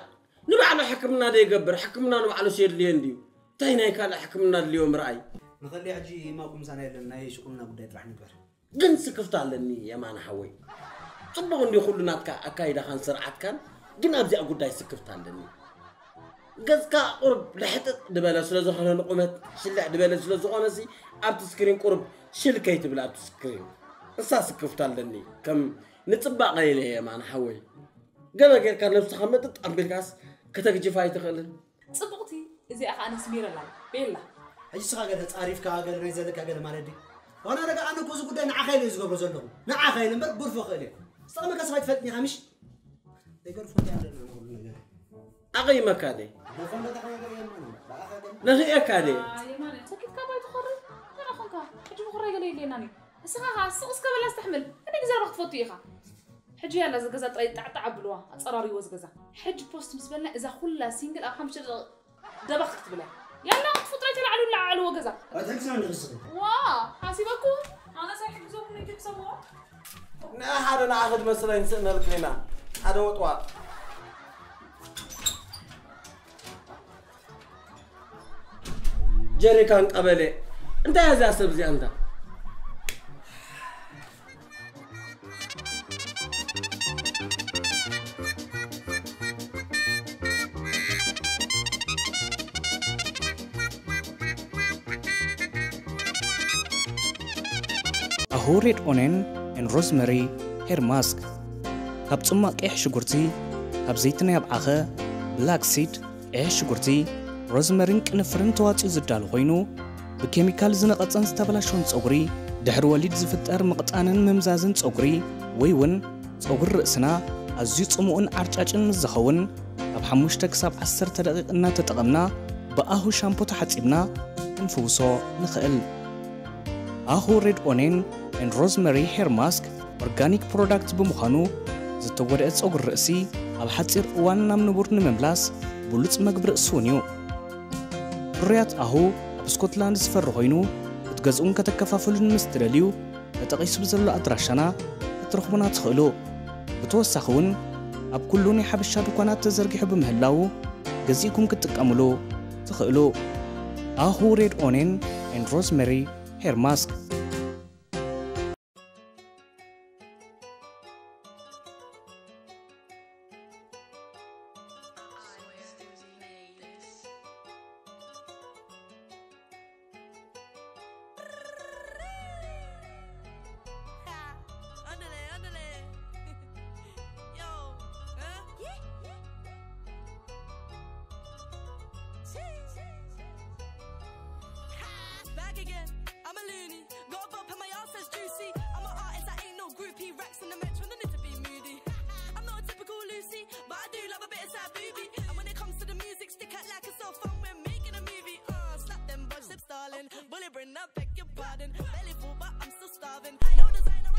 [SPEAKER 3] ንባዕሉ ሕክምና ደ ይገብር ሕክምና ንባዕሉ ሲየድልየ እንድዩ እንታይ ናይ ካልእ ሕክምና ድልዮ ምርኣይ
[SPEAKER 4] ንኸለያ ሕጂ ማቁም ሳና የለን ናይ ሽቁልና ጉዳይ ጥራሕ ንግበር
[SPEAKER 3] ግን ስክፍታ ኣለኒ የማነ ሓወይ ፅቡቅ እንዲ ኩሉ ናትካ ኣካይዳኻን ስርዓትካን ግን ኣብዚኣ ጉዳይ ስክፍታ ኣለኒ ገዝካ ቁርብ ልሕጥጥ ድበለ ስለ ዝኾነ ንቁመት ሽልዕ ድበለ ስለ ዝኾነ ሲ ኣብቲ ስክሪን ቁርብ ሽልከይ ትብል ኣብቲ ስክሪን እሳ ስክፍታ ኣለኒ ከም ንፅባቐ ኢለ የማነ ሓወይ ገለ ጌርካ ነብስኻ መጥጥ ኣንቢልካስ ከተግጅፋ ኣይትኽእልን
[SPEAKER 2] ፅቡቕቲ እዚኣ ከዓ ነስሚረላ ቤላ
[SPEAKER 4] ሕጂ ስኻ ገለ ፃሪፍካ ገለ ናይ ዘለካ ገለ ማለት ዲ ዋና ደጋ ኣነ ኮ እዚ ጉዳይ ንዓኸይለ እዩ ዝገብሮ ዘለኹ ንዓኸይለ እምበር ጉርፎ ክእል እየ ዝጠቕመካ ስኻ ይትፈልጥኒ ኸምሽ ዘይገርፎ እንታይ ኣለና ንኩሉ ነገር
[SPEAKER 3] ኣቐይመካ ደ
[SPEAKER 4] ገርፎ እንደተኸ ነገር የማን ብኣኻ ገለ
[SPEAKER 3] ንኽእየካ ደ
[SPEAKER 2] هكا حجي مخرج لي لينا ني اسخا اسقس كبل أستحمل. أنا جزا رخت فطيخه حجي يلا زغزا طري طعطع بلوا. اصراري وزغزا حج بوست مس بلنا إذا خلا سينجل أو خمسه دبخ تبلا يلا تفطري تلعلو لعلو وغزا اتحكسوا من
[SPEAKER 4] غزا وا
[SPEAKER 2] حاسبكم أنا سيحجزوكم من تكسبوا نا حدا
[SPEAKER 3] ناخذ مثلا سنه لنا حدا وطواط جريكان قبلي. ቀበሌ እንታይ እዚኣ ሰብ እዚኣ እንታ
[SPEAKER 8] a whole red onion and rosemary hair mask ካብ ጽማቕ ቀይሕ ሽጉርቲ ካብ ዘይትናይ ኣብዓኸ ብላክ ሲድ ቀይሕ ሽጉርቲ ሮዝመሪን ቅንፍርን ተዋፂኡ ዝዳሎ ኮይኑ ብኬሚካል ዝነቐፀን ዝተበላሸውን ጸጉሪ ድሕሪ ወሊድ ዝፍጠር ምቕጣንን ምምዛዝን ጸጉሪ ወይ እውን ጸጉሪ ርእስና ኣዝዩ ጽሙቕን ዓርጫጭን ምስ ዝኸውን ኣብ 5 ክሳብ 10 ደቂቕ እናተጠቐምና ብኣሁ ሻምፖ ተሓፂብና ክንፍውሶ ንኽእል ኣሁ ሬድ ኦኔን ኤንድ ሮዝመሪ ሄር ማስክ ኦርጋኒክ ፕሮዳክት ብምዃኑ ዝተጐድአ ጸጉሪ ርእሲ ኣብ ሓፂር እዋን ናብ ንቡር ንምምላስ ብሉፅ መግቢ ርእሲ እውን እዩ ፍርያት ኣሁ ኣብ ስኮትላንድ ዝፈሪ ኮይኑ ክትገዝኡን ከተከፋፈሉን ምስ ትደልዩ ተጠቒሱ ብዘሎ ኣድራሻና ክትረኽቡና ትኽእሉ። ብተወሳኺ እውን ኣብ ኩሉ ናይ ሓበሻ ድኳናት ተዘርጊሑ ብምህላው ገዚእኩም ክትጥቀምሉ ትኽእሉ። ኣሁ ሬድ ኦኔን ኤንድ ሮዝመሪ ሄር ማስክ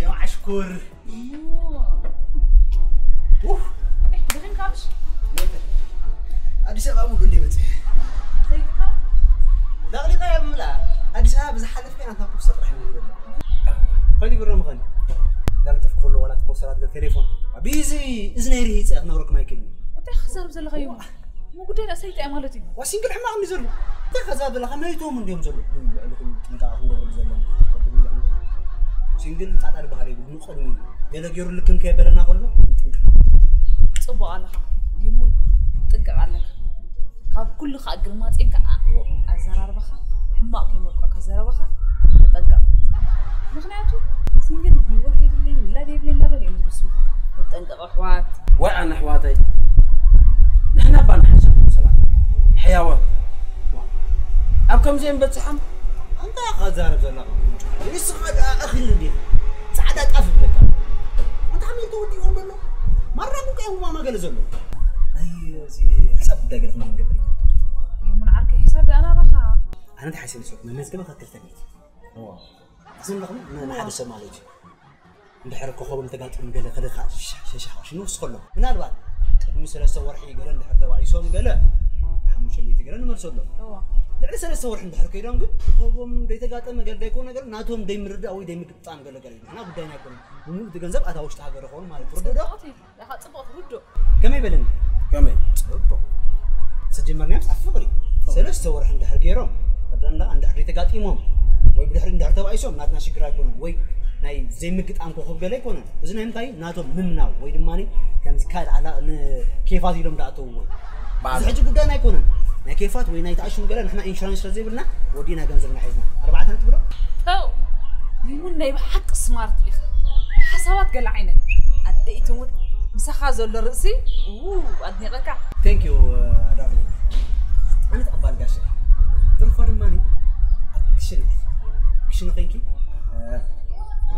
[SPEAKER 4] يا عشكور أوه. احكي
[SPEAKER 2] دغين
[SPEAKER 4] كامش ادي سبب امو اللي بتي سيدك دغلي قايا ملا ادي سبب زحلف كان طيب، أنا بوكس راح نقول خلي يقول رمضان لا تفكر له
[SPEAKER 2] ولا تبوسرات التليفون بيزي اذن ريت نورك ما يكلم انت
[SPEAKER 4] خسر بزل غيو مو قدر اسيت أمالتي. واسين كل حمام نزلو تخزاب لغميتهم اليوم زلو. ሲንግል ጣጣ ዝበሃል የብሉ ንቀድሚ ገለ ገይሩ ልክም ከየበለና ከሎ ንጥንቀቕ
[SPEAKER 2] ፅቡቅ ኣለኻ ይሙን ጥንቀቕ ኣለካ ካብ ኩሉ ከዓ ግርማፅን ከዓ ኣዘራርባኻ ሕማቕ ከይመልቆካ ዘረባኻ ተጠንቀቕ ምክንያቱ ሲንግል ህይወት የብለኝ ውላድ የብለኝ እናበል እዮም ዝብስሙ ተጠንቀቕ ኣሕዋት
[SPEAKER 3] ወይ ኣነ ኣሕዋተይ ንሕና እባ ንሓሰብኩም ሰባት ሕያወት ኣብ ከምዚአን በፂሖም
[SPEAKER 4] እንታይ ኢኻ ትዛረብ ዘለኻ ንስኻ እኽል እንዴ ፃዕዳ ጣፍ ይብለካ እንታይ ከመይ ተወዲእዎም ዘሎ ማራቁ ቀዮም ማማ ገለ ዘሎ ናይ እዚ ሕሳብ ጉዳይ ገለ ክማ ንገብር ኢና
[SPEAKER 2] ይሙን ዓርከ ሒሳብ ዳኣናባኻ
[SPEAKER 4] ኣነ እንታይ ሓሲብ ንስኩ መመዝገበ ከክልተኒት ዝንለኹም ንሓደ ሰብ ማለት እዩ እንድሕር ኮኸብ እንተጋጥም ገለ ከለካ ሸሻሽ ንውስ ከሎ ምናልባት ቅድሚ ሰለስተ ወርሒ ገለ እንድሕር ተባኢሶም ገለ ሓሙሽተ ሚእቲ ገለ ንመልሰሎ
[SPEAKER 2] እዋ
[SPEAKER 4] ሰለስተ ወርሒ እንድሕር ከይዶም ግን ኮኸቦም ደይተጋጠመ ገለ ደይኮነ ገለ ናቶም ደይምርዳእ ወይ ደይምግጣም ገለ ገለ ኢና ጉዳይና ኣይኮነ ብምሉእ እቲ ገንዘብ ኣታ ውሽጢ ሃገር ይኸውን ማለት ትርድኦ ዶ
[SPEAKER 2] ፅቡቕቲ ኢኻ ፅቡቕቲ ርድእ
[SPEAKER 4] ከመይ? በለኒ
[SPEAKER 3] ከመይ
[SPEAKER 4] ፅቡቅ ሰጀመርናዮም ፃፍ ፍቅሪ ሰለስተ ወርሒ እንድሕር ገይሮም ከዳንዳ እንድሕር ደይተጋጢሞም ወይ ብድሕሪ እንድሕር ተባኢሶም ናትና ሽግር ኣይኮነን ወይ ናይ ዘይምግጣም ኮኸብ ገለ ኣይኮነን እዚ ናይ ምንታይ ናቶም ምምናው ወይ ድማኒ ከምዚ ካልእ ዓላ ንኬፋት ኢሎም ዳኣተውዎ እዚ ሕጂ ጉዳይና ኣይኮነን ናይ ኬፋት ወይ ናይ ተኣሽሙ ገለ ንሕና ኢንሹራንስ ስለዘይብልና ወዲና ገንዘብና ሒዝና ኣርባዕተ ነጥቢ ዶ
[SPEAKER 2] ተው ይሙን ናይ ብሓቂ ስማርት ኢኻ ሓሳባት ገለ ዓይነት ኣደይቲ እውን ምሳኻ ዘሎ ርእሲ ው ኣድኒቐካ
[SPEAKER 4] ቴንክ ዩ ዳር ኣነ ተቐባሊ ጋሸ ትርፎ ድማኒ ኣብ ክሽነ ክሽነ ኮንኪ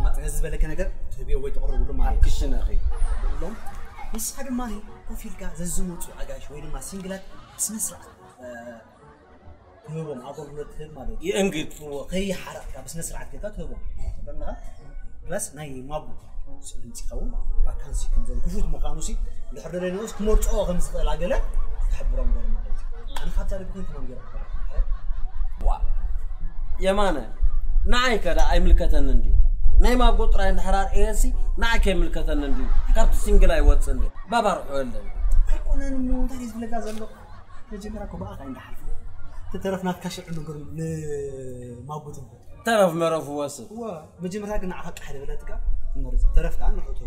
[SPEAKER 4] ማፅነ ዝበለከ ነገር ትህብዮ ወይ ተቕርብሉ ማለት እዩ
[SPEAKER 3] ክሽነ ኺ
[SPEAKER 4] ብሎም ንስኻ ድማኒ ኮፍ ኢልካ ዘዝመፁ ኣጋሽ ወይ ድማ ሲንግላት ብስነ ስርዓት ትህቦም ኣገልግሎት ትህብ ማለት እዩ
[SPEAKER 3] ይእንግድ
[SPEAKER 4] ከይሓረቕካ ብስነ ስርዓት ጌርካ ትህቦም ተደንኻ ፕላስ ናይ ማጉ ስእሊ ይኸውን ቫካንሲ ከም ዘሎ ክፉት ምዃኑ ሲ እንድሕር ደለይነስ ክመርፅኦ ከም ዝኽእላ ገለ ትሕብሮም ገለ ማለት እዩ ኣነ ካብታ ደግ ኮንክ ነው ገይረ
[SPEAKER 3] ዋ የማነ ንዓይ ከዳ ኣይምልከተኒ እንድዩ ናይ ማጎ ጥራይ እንድሕራር እየሲ ንዓይ ከይምልከተኒ እንድዩ ካብቲ ሲንግል ኣይወፅእ እንዲ ባባርሑ የለን
[SPEAKER 4] ኣይኮነን እሞ እንታይ እዩ ዝብለካ ዘሎ መጀመርያ እኮ ብኣኻ እንዳሓልፉ ተተረፍናትካ ሽዑ ነገር ንማጉት እንኮ
[SPEAKER 3] ተረፍ መረፉ ወስድ
[SPEAKER 4] እዋ መጀመርያ ግን ንዓኻ ቃሕ ደበለትካ ንመርፅ ተረፍካ ንሕቱ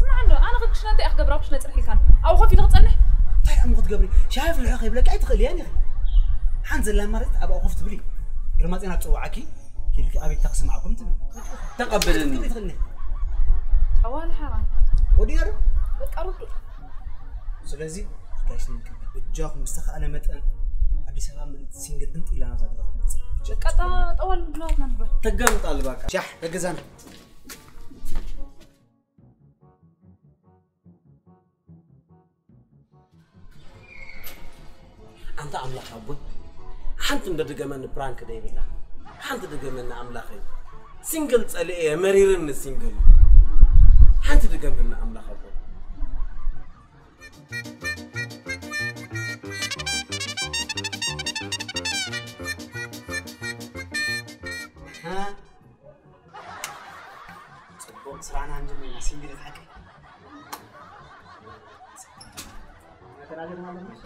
[SPEAKER 2] ስማዕ ዶ ኣነ ክክሽነ እንታይ እያ ክገብራ ክሽነ ፅርሒ ኢልካን ኣብኡ ኮፍ ኢሉ ክፀንሕ
[SPEAKER 4] እንታይ እሞ ክትገብሪ ሻሂ ፍልሖ ከይብለካ ኣይትኽእል እያ ኒኺ ሓንቲ ዘላ ማለት ኣብ ኣቑፍ ትብል ግርማ ዜና ትፅዋዓኪ ኪልኪ ኣቤትታ ክስማዓኩም ትብል
[SPEAKER 3] ተቐብልኒ
[SPEAKER 4] ትብል ይትኽእልኒ
[SPEAKER 2] ኣዋልሓ
[SPEAKER 4] ወዲና ዶ
[SPEAKER 2] በቃ ርዱእ
[SPEAKER 4] ስለዚ ጋሽ ንቅበል ብጃኹም ምስተኸኣለ መጠን ኣዲስ ኣበባ ምልእቲ ሲንግል ድምፂ ኢላ ናብዛ ገዛ ትመፅእ
[SPEAKER 2] በቃ ጠዋል ብለዋትና ንግበር
[SPEAKER 3] ተገምጣል በቃ
[SPEAKER 4] ሻሕ ደገዛና
[SPEAKER 3] أنت أملاك أبوي حنت ندقمن برانك دي بالله حنت دقمن أملاخي سينجل تسألي إيه مريرن السينجل حنت دقمن أملاك أبوي
[SPEAKER 4] صبوق سرعنا عن جميع سنجل الحكي تراجل ما لمش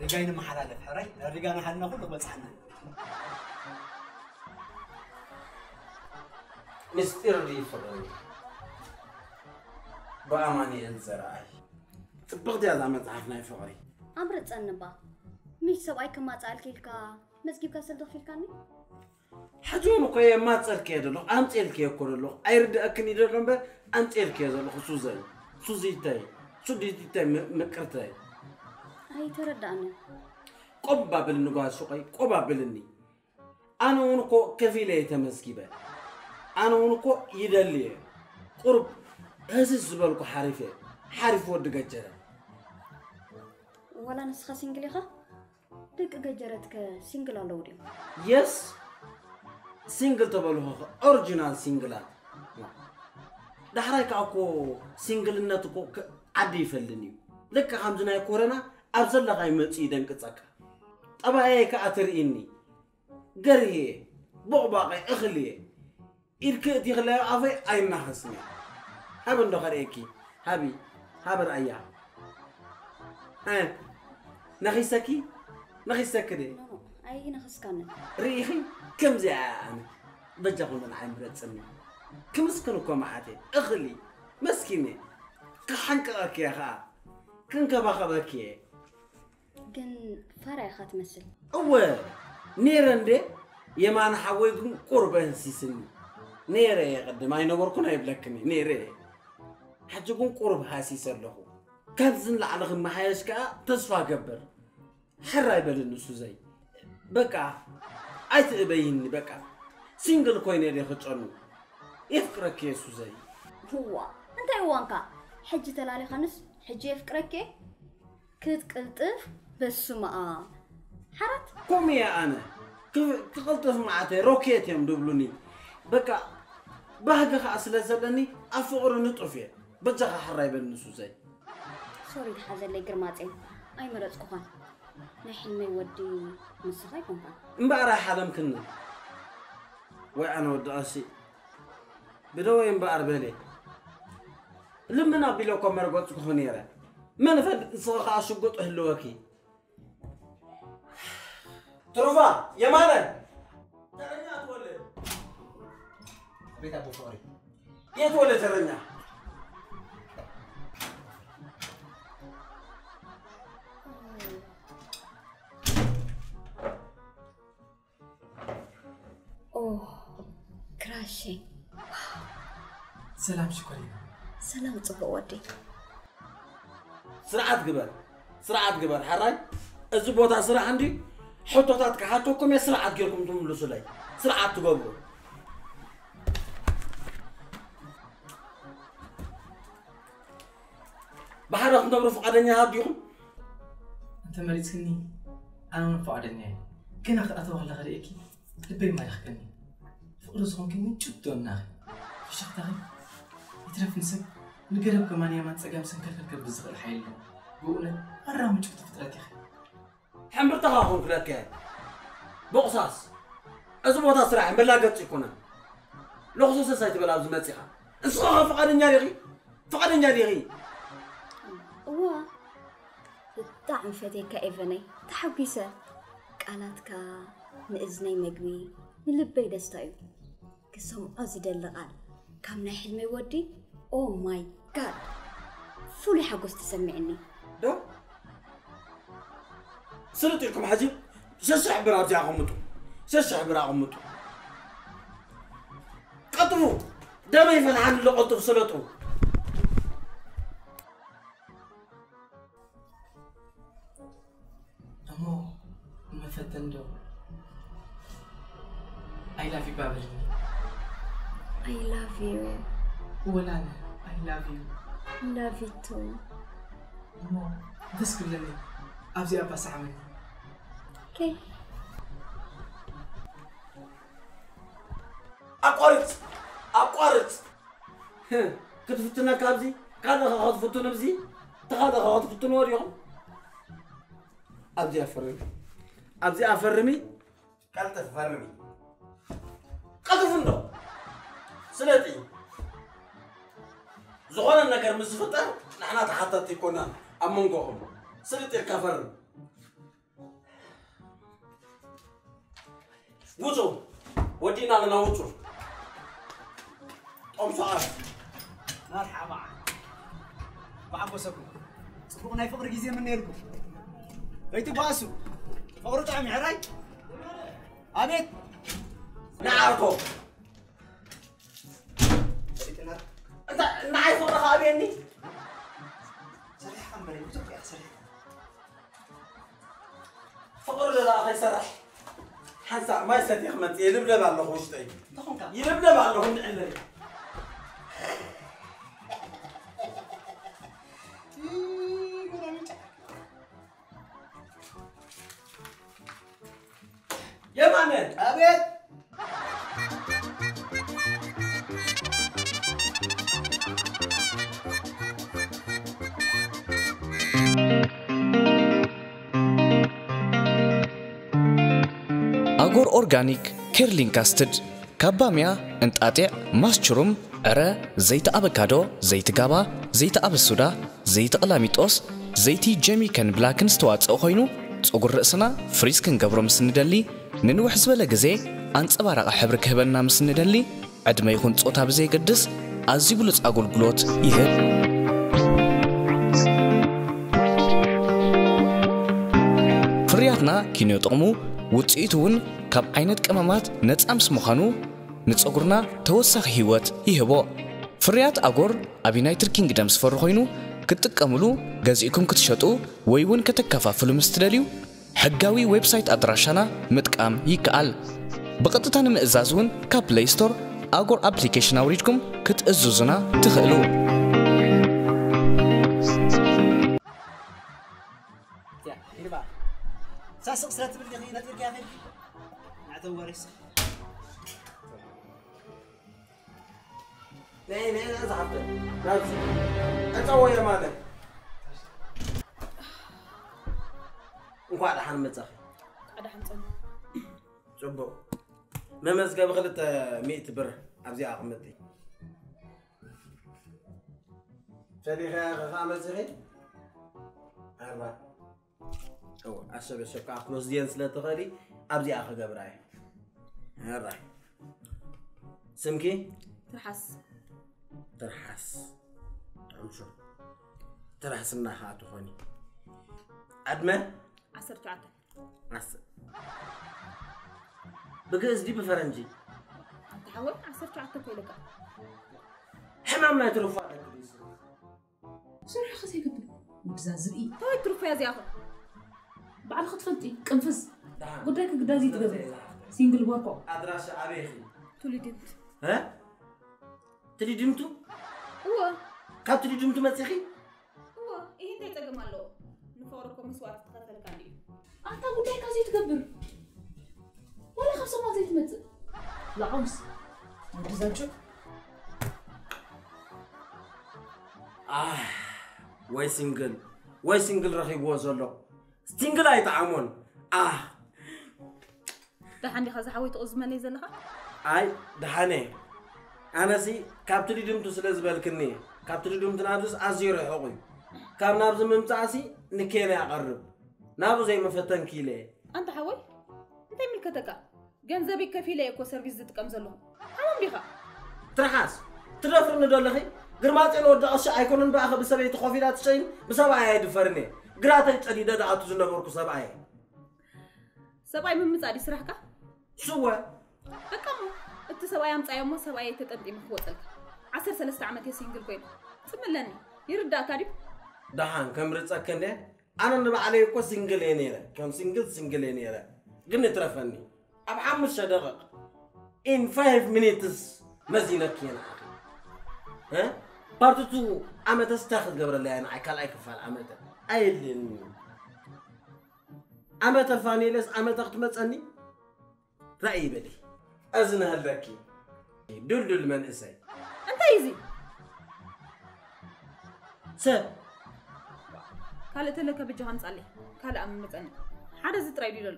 [SPEAKER 4] رجعنا محلال حري رجعنا حنا كله بصحنا
[SPEAKER 3] مستر لي فرعي بأماني انزرعي. طبقت هذا متحفنا ميش
[SPEAKER 9] سبأي كم أتعال كيلكا مس جيب كسر دخل كاني
[SPEAKER 3] حجون قوي ما تصير كيدا لو أنت إير كيا كل لو أيرد أكني ده رمبا أنت إير كيا لو خصوصا. سوزي تاي سودي تاي مكرتاي هاي ترداني قبا بالنبات شقي كوبا بلني أنا ونكو كفيلة يتمسكبه أنا ونكو يدلي. قرب هذا الزبالكو حرفة حرف
[SPEAKER 9] ودقة جرا. ولا نسخة سنجليخة؟ دق جرتك سينجل على
[SPEAKER 3] وديم يس سينجل تبلوه أورجينال سينجلات دحرك أكو سينجل نتكو عدي فلني لك خمسنا يكورنا أبزل لغاي متسيدن كتسك أبا هيك أتريني قريه بقبقي أخليه إلك تغلى أفي أي نحسني هبن دخر إيكي هبي هبر أيام ها نخيسكي ما نخيس سكري أي
[SPEAKER 9] نخس كان
[SPEAKER 3] ريحي كم زعان بجا قلنا نحن مرات سمي. كم سكنوا كم حاتي؟ أغلي. مسكيني. كحنك أكي خا كنك باخا بكي
[SPEAKER 9] كن فرع خات مسل.
[SPEAKER 3] أول. نيرن دي. يمان حويكم قربان سيسن نيرة يا قد ما ينوركم يبلكني. نيرة. حجكم قرب هاسي كان كابزن لعلغ ما كأ تصفى قبر. حرا يبل النسو زي. بقى عايت ابيني بقى. سينجل كوين يا ريخ تشانو يفكرك يا سوزي
[SPEAKER 9] هو أنت هو انكا حجي تلالي خمس حجي يفكرك كنت
[SPEAKER 3] قلتف بس ما حرت أنا يا أنا؟ تقلتف معاتي روكيت يا مدبلوني. بقى بهجة خاصلة زلني أفقر نطفي بجها حرايب النسوزي سوري حاجة
[SPEAKER 9] اللي جرماتي أي مرات كوخان ናይ ሕልመይ ወዲ ንስኻ ይኮንካ?
[SPEAKER 3] እምበኣራ ሓለምክኒ ወይ ኣነ ወዲ ቀሲ ብደወይ እምበኣር በለ ልምን ኣቢለኮ መርገፅ ክኹ ነይረ መን ፈልጥ ንስኻ ከዓ ሽጉጥ ህልወኪ? ትሩፋ የማነ? ተረኛ ትወልድ?
[SPEAKER 4] ቤታ ቦፍቅሪ የትወልድ
[SPEAKER 3] ተረኛ? تولد ترنيا
[SPEAKER 9] ኦ ክራሼ
[SPEAKER 10] ሰላም ሽኮሪ
[SPEAKER 9] ሰላም ፅቡቅ ወዲ
[SPEAKER 3] سرعات قبل سرعات قبل حراي እዚ ቦታ ስራሕ እንዲ ሕቶታት ክሓተኩም እየ ስርዓት ጌርኩም ትምልሱ ላይ ስርዓት ትገብሩ ብሓደ ክንነብሩ ፈቃደኛ ሃዲኹም
[SPEAKER 10] እንተ መሪፅክኒ ኣነ እውን ፈቃደኛ እየ ገና ክኣተዋ ከለኸ ርእኪ ልበይ ማይኽከኒ ፍቅሪ ዝኾንክኒ ጭብጦናኺ ፍሽኽታኺ ይትረፍን ሰብ ንገረብ ከማንያማን ፀጋም ሰንከልከልከብ ብዝኽእል ሓይል ኣለዎ ብእውነት ኣራ ምጭብቲ ፍጥረት ኢኸ
[SPEAKER 3] ሕምብርተኻ ኹን ክለከ ብቑሳስ እዚ ቦታ ስራሕ መላገፂ ይኮነን ልኽሱስ ኣይትበል ኣብዚ መፂኻ ንስኻ ፈቃደኛ ዲኺ ፈቃደኛ ዲኺ
[SPEAKER 9] እዋ ብጣዕሚ ፈቴካ ኤቨነይ ተሓጒሰ ቃላትካ ንእዝነይ መግቢ ንልበይ ደስታ እዩ ክሰምዖ ዝደሊ ቃል ካብ ናይ ሕልመይ ወዲ ኦ ማይ ጋድ ፍሉይ ሓጎስ ተሰሚዕኒ
[SPEAKER 3] ዶ ስልጥ ኢልኩም ሕጂ ሸሽሕ ብራ ኣብዚኣ ቐምጡ ሸሽሕ ብራ ቐምጡ ቀጥፉ ደመይ ፈትሓን ለቐልጡፍ ስለጡ
[SPEAKER 10] እሞ መፈተን ዶ ኣይላፊ ባበልኒ
[SPEAKER 9] I love you.
[SPEAKER 10] وأنا
[SPEAKER 11] I love you.
[SPEAKER 7] Love you too.
[SPEAKER 11] ماما تسكلني أبدي أبى أسعمل
[SPEAKER 7] Okay.
[SPEAKER 3] أقارت أقارت كتفتنا كابزي كان غاض فتنا بزي تغاد غاض فتنا وريهم أبدي أفرمي أبدي أفرمي كانت أفرمي قذف النور ስለጢ ዝኾነ ነገር ምስ ዝፍጠር ንሕና ተሓተቲ ይኮናን ኣብ መንጎኹም ስልጥ ኢልካ ፈርም ውፁ ወዲና ለና ውፁ ጦም ሰዓት
[SPEAKER 4] መርሓባ ብዓበሰኩም ፅቡቕ ናይ ፍቅሪ ግዜ ምንኤልኩም ከይትጓሱ ፍቅሪ ጥዑም ሕራይ ኣቤት
[SPEAKER 3] ንዓርኮ انت عايز مرة
[SPEAKER 4] قابلني صريح عم بلوتك يا
[SPEAKER 3] صريح فقر لا أخي صرح حنسع ما يستطيع خمت يلب
[SPEAKER 4] لب
[SPEAKER 3] على خوش تاي يلب
[SPEAKER 4] لب
[SPEAKER 8] على خوش عندي يا معلم أبيت. ኦርጋኒክ ኬርሊን ካስትድ ካባምያ እንጣጢዕ ማስችሩም ዕረ ዘይቲ ኣበካዶ ዘይቲ ጋባ ዘይቲ ኣበሱዳ ዘይቲ ቀላሚጦስ ዘይቲ ጀሚከን ብላክን ዝተዋፅአ ኮይኑ ፀጉሪ ርእስና ፍሪዝ ክንገብሮ ምስ ንደሊ ንንውሕ ዝበለ ግዜ ኣንፀባራቒ ሕብሪ ክህበና ምስ ንደሊ ዕድመ ይኹን ጾታ ብዘየገድስ ኣዝዩ ብሉፅ ኣገልግሎት ይህብ። ፍርያትና ኪንዮ ጥቕሙ ውፅኢቱ እውን ካብ ዓይነት ቀመማት ነፃ ምስ ምዃኑ ንፀጉርና ተወሳኺ ህይወት ይህቦ። ፍርያት ኣጎር ኣብ ዩናይትድ ኪንግደም ዝፈሪ ኮይኑ ክትጥቀምሉ ገዚእኩም ክትሸጡ ወይ እውን ከተከፋፍሉ ምስ ትደልዩ ሕጋዊ ዌብሳይት ኣድራሻና ምጥቃም ይከኣል። ብቐጥታ ንምእዛዝ እውን ካብ ፕሌይ ስቶር ኣጎር ኣፕሊኬሽን ኣውሪድኩም ክትእዝዙና ትኽእሉ
[SPEAKER 4] ሳስቕ ስለ ትብል ዲኺ ነጢርካ ኸ ናዕተው ወሬስ
[SPEAKER 3] ናይ ናይ ዝሓፍተ ናብዚ እፀወ የማነ እንኳዕ ደሓን መፃኺ
[SPEAKER 2] ቀዳሕን ፀኒ
[SPEAKER 3] ፅቡቅ መመዝገቢ ክልተ ሚእቲ ብር ኣብዚኣ ኣቕምጢ ፈሊኸ ከዓ መፅኺ ኣርባ እወ ኣሸበሸብካ ክሎስድየን ስለ ትኽእሊ ኣብዚኣ ክገብራ እየ ኣራይ ስምኪ
[SPEAKER 2] ትርሓስ
[SPEAKER 3] ትርሓስ ዕምሾ ትርሕስና ከዓ ትኾኒ ዕድመ
[SPEAKER 2] ዓሰርተ ሸውዓተ
[SPEAKER 3] ዓስር ብግእዝ ዲ ብፈረንጂ
[SPEAKER 2] ኣንተ ሓወይ ዓሰርተ ሸውዓተ ኮይለካ
[SPEAKER 3] ሕማም ናይ ትርፋ
[SPEAKER 2] ስራሕ ከዘይገብር ወድዛ ዝርኢ
[SPEAKER 7] ተወይ بعد خطفتي قنفز
[SPEAKER 2] قدرك قدازي تقبل سينجل بوركو. أدراش عبيخي تولدمت
[SPEAKER 3] ها؟ تولدمتو
[SPEAKER 7] هو.
[SPEAKER 3] كاب
[SPEAKER 7] تولدمتو
[SPEAKER 3] مسيخي هو. إيه
[SPEAKER 7] أنت تقم الله نفوركو مسوات تقتل كالي أنت قدرك أزي
[SPEAKER 2] تقبل. ولا خمسة ما زي تمت لا خمس. مدزانشو آه
[SPEAKER 3] واي سينجل. واي سينجل رخي بوزولو ሲንግል ኣይጠዓሞን ኣህ
[SPEAKER 7] ድሓን ዲኻ ዝሓወይ ትቕዝመነ እዩ ዘለኻ
[SPEAKER 3] ኣይ ድሓነ ኣነሲ ካብ ትሊድምቱ ስለ ዝበልክኒ ካብ ትሊድምቱ ናብዚስ ኣዝዩ ርሕቑ እዩ ካብ ናብዚ ምምፃእሲ ንኬነ ያቐርብ ናብኡ ዘይመፈተን ኪለ
[SPEAKER 7] ኣንተ ሓወይ እንታይ ምልከተካ ገንዘበይ ከፍ ኢለ እኮ ሰርቪስ ዝጥቀም ዘለኹ ሓሞም ዲኻ
[SPEAKER 3] ትርሓስ ትደፍርኒ ደለኺ ግርማፅን ወዲ ቅሻ ኣይኮነን በኣኸ ብሰበይቲ ኮፍ ኢላ ትሸይን ብሰብኣይ ኣይድፈርኒ ግራተይ ፀዲደ ደኣቱ ዝነበርኩ ሰብኣየ
[SPEAKER 7] ሰብኣይ ምምፃእ ዲ ስራሕካ
[SPEAKER 3] ስወ
[SPEAKER 7] በቃ ሞ እቲ ሰብኣይ ኣምፃዮ ሞ ሰብኣይ ተጠምጢሙ ክወፀልካ ዓሰር ሰለስተ ዓመት እየ ሲንግል ኮይኑ ፅምለኒ ይርዳእካ ድዩ
[SPEAKER 3] ደሓን ከም ርፀከ እንደ ኣነ ንባዕለይ እኮ ሲንግል እየ ነይረ ከም ሲንግል ሲንግል እየ ነይረ ግን እትረፈኒ ኣብ ሓሙሽተ ደቂቕ ኢን ፋይቭ ሚኒትስ መዚነክ እየ ንዓኺ ፓርቲቱ ዓመተ ስታ ክትገብረላ እያ ንዓይ ካልኣይ ክፋል ዓመተ ኣየድልየኒ ዓመተ ፋኔለስ ዓመተ ክትመፀኒ ራእይ ይበሊ እዝነህለኪ ዱልዱል መንእሰይ
[SPEAKER 7] እንታይ እዚ
[SPEAKER 3] ሰብ
[SPEAKER 7] ካልእ ተለከ ብጃኻ ንፃለይ ካልእ ኣብ መፀኒ ሓደ እዚ ጥራይ ድዩ ዘሎ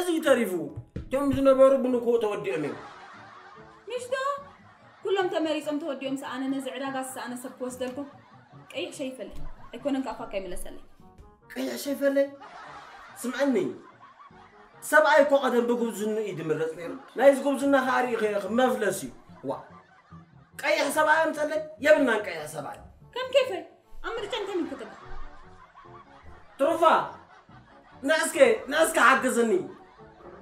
[SPEAKER 3] እዚ ተሪፉ እቶም ዝነበሩ ብንክኡ ተወዲኦም እዮም
[SPEAKER 7] ሚሽቶ ኩሎም ተመሪፆም ተወዲኦም ሰኣነ ነዚ ዕዳጋ ዝሰኣነ ሰብ ክወስደልኩም ቀይሕ ሸይ ይፈልጥ يكون انك كافا كاي
[SPEAKER 3] ملسلي أي شايفة لي؟ سمعني. سبعة يكون قدم بقبزنا إيد مرس نير نايز قبزنا خاري خيخ مفلسي وا كاي سبعة أمثلة يبنا كاي
[SPEAKER 7] سبعة. كم كيف امرك انت من كتب
[SPEAKER 3] تروفا ناسك ناسك عجزني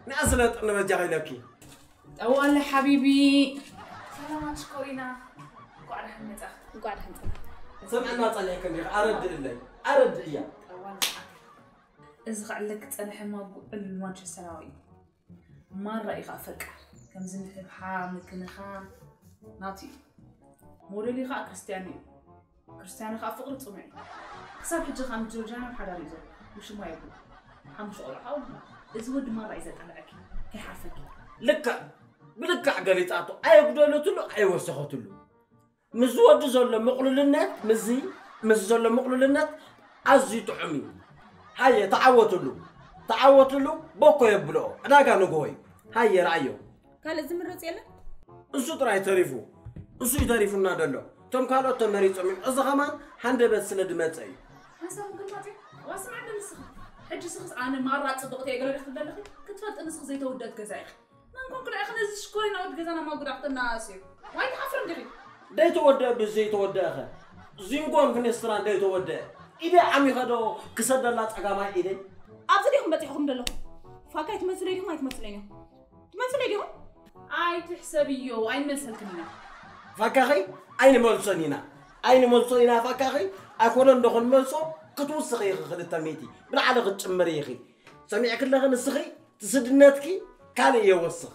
[SPEAKER 3] ناس لا تنرجع
[SPEAKER 2] لك. أولا حبيبي. سلامات شكورينا. قعد
[SPEAKER 7] حمزة قعد
[SPEAKER 3] حمزة سمعنا طلع كندير أرد إلي أرد
[SPEAKER 2] إياه إزغع لك تسألح المانشستر عوي مرة إيغا فرقع كم زمت بحام خام ناتي موري ليغا كريستياني كريستياني خا فقر طمعي كساب حجة خام جورجان وحدا ريزو مش ما يقول خام شو أولا حاول إزود مرة إذا طلعك كيحرفك لك بلك عقلي
[SPEAKER 3] تعطو أي قدولو تلو أي وسخو تلو ምስ ዝወዲ ዘሎ ምቕሉልነት ምዚ ምስ ዘሎ ምቕሉልነት ኣዝዩ ጥዑም እዩ ሃየ ተዓወትሉ ተዓወትሉ ቦኮ የብልኦ ዕዳጋ ንግሆ እዩ ሃየ ረኣዮ
[SPEAKER 7] ካልእ ዝምረፅ የለን
[SPEAKER 3] እሱ ጥራይ ተሪፉ እሱ እዩ ተሪፉና ደሎ እቶም ካልኦት ተመሪፆም እዮም እዚ ኸማን ሃንደበት ስለ ድመፀ እዩ
[SPEAKER 2] ሓሳብ ግልማጥ ዋስማዕ ንስኻ ሕጂ ስኽስ ኣነ ማራ ፅቡቕቲ የገለለ ክትደለኺ ክትፈልጥ ንስኽ ዘይተወደት ገዛ ኢኺ መንኮን ክልዕኽ ነዚ ሽኮሪና ወድ ገዛና ማጉዳ ክትናኣስዩ ዋይ ተሓፍር እንዲኺ
[SPEAKER 3] ده ودا بزيت ودا خا زينكون في نستران ده ودا إذا
[SPEAKER 7] عمي خدو كسر الله تقامع إذا أبزديهم بتحكم دلو. فاكا يتمثليهم
[SPEAKER 2] ما يتمثليهم تمثليهم أي
[SPEAKER 3] تحسبيو. أي مثل كنا فاكا خي أي ملصنينا أي ملصنينا فاكا خي أكون ندخل ملصو كتوسخ يا أخي خدت تميتي بالعلى غتشمر يا أخي سمعك الله تسد الناتكي
[SPEAKER 7] كان يوسخ.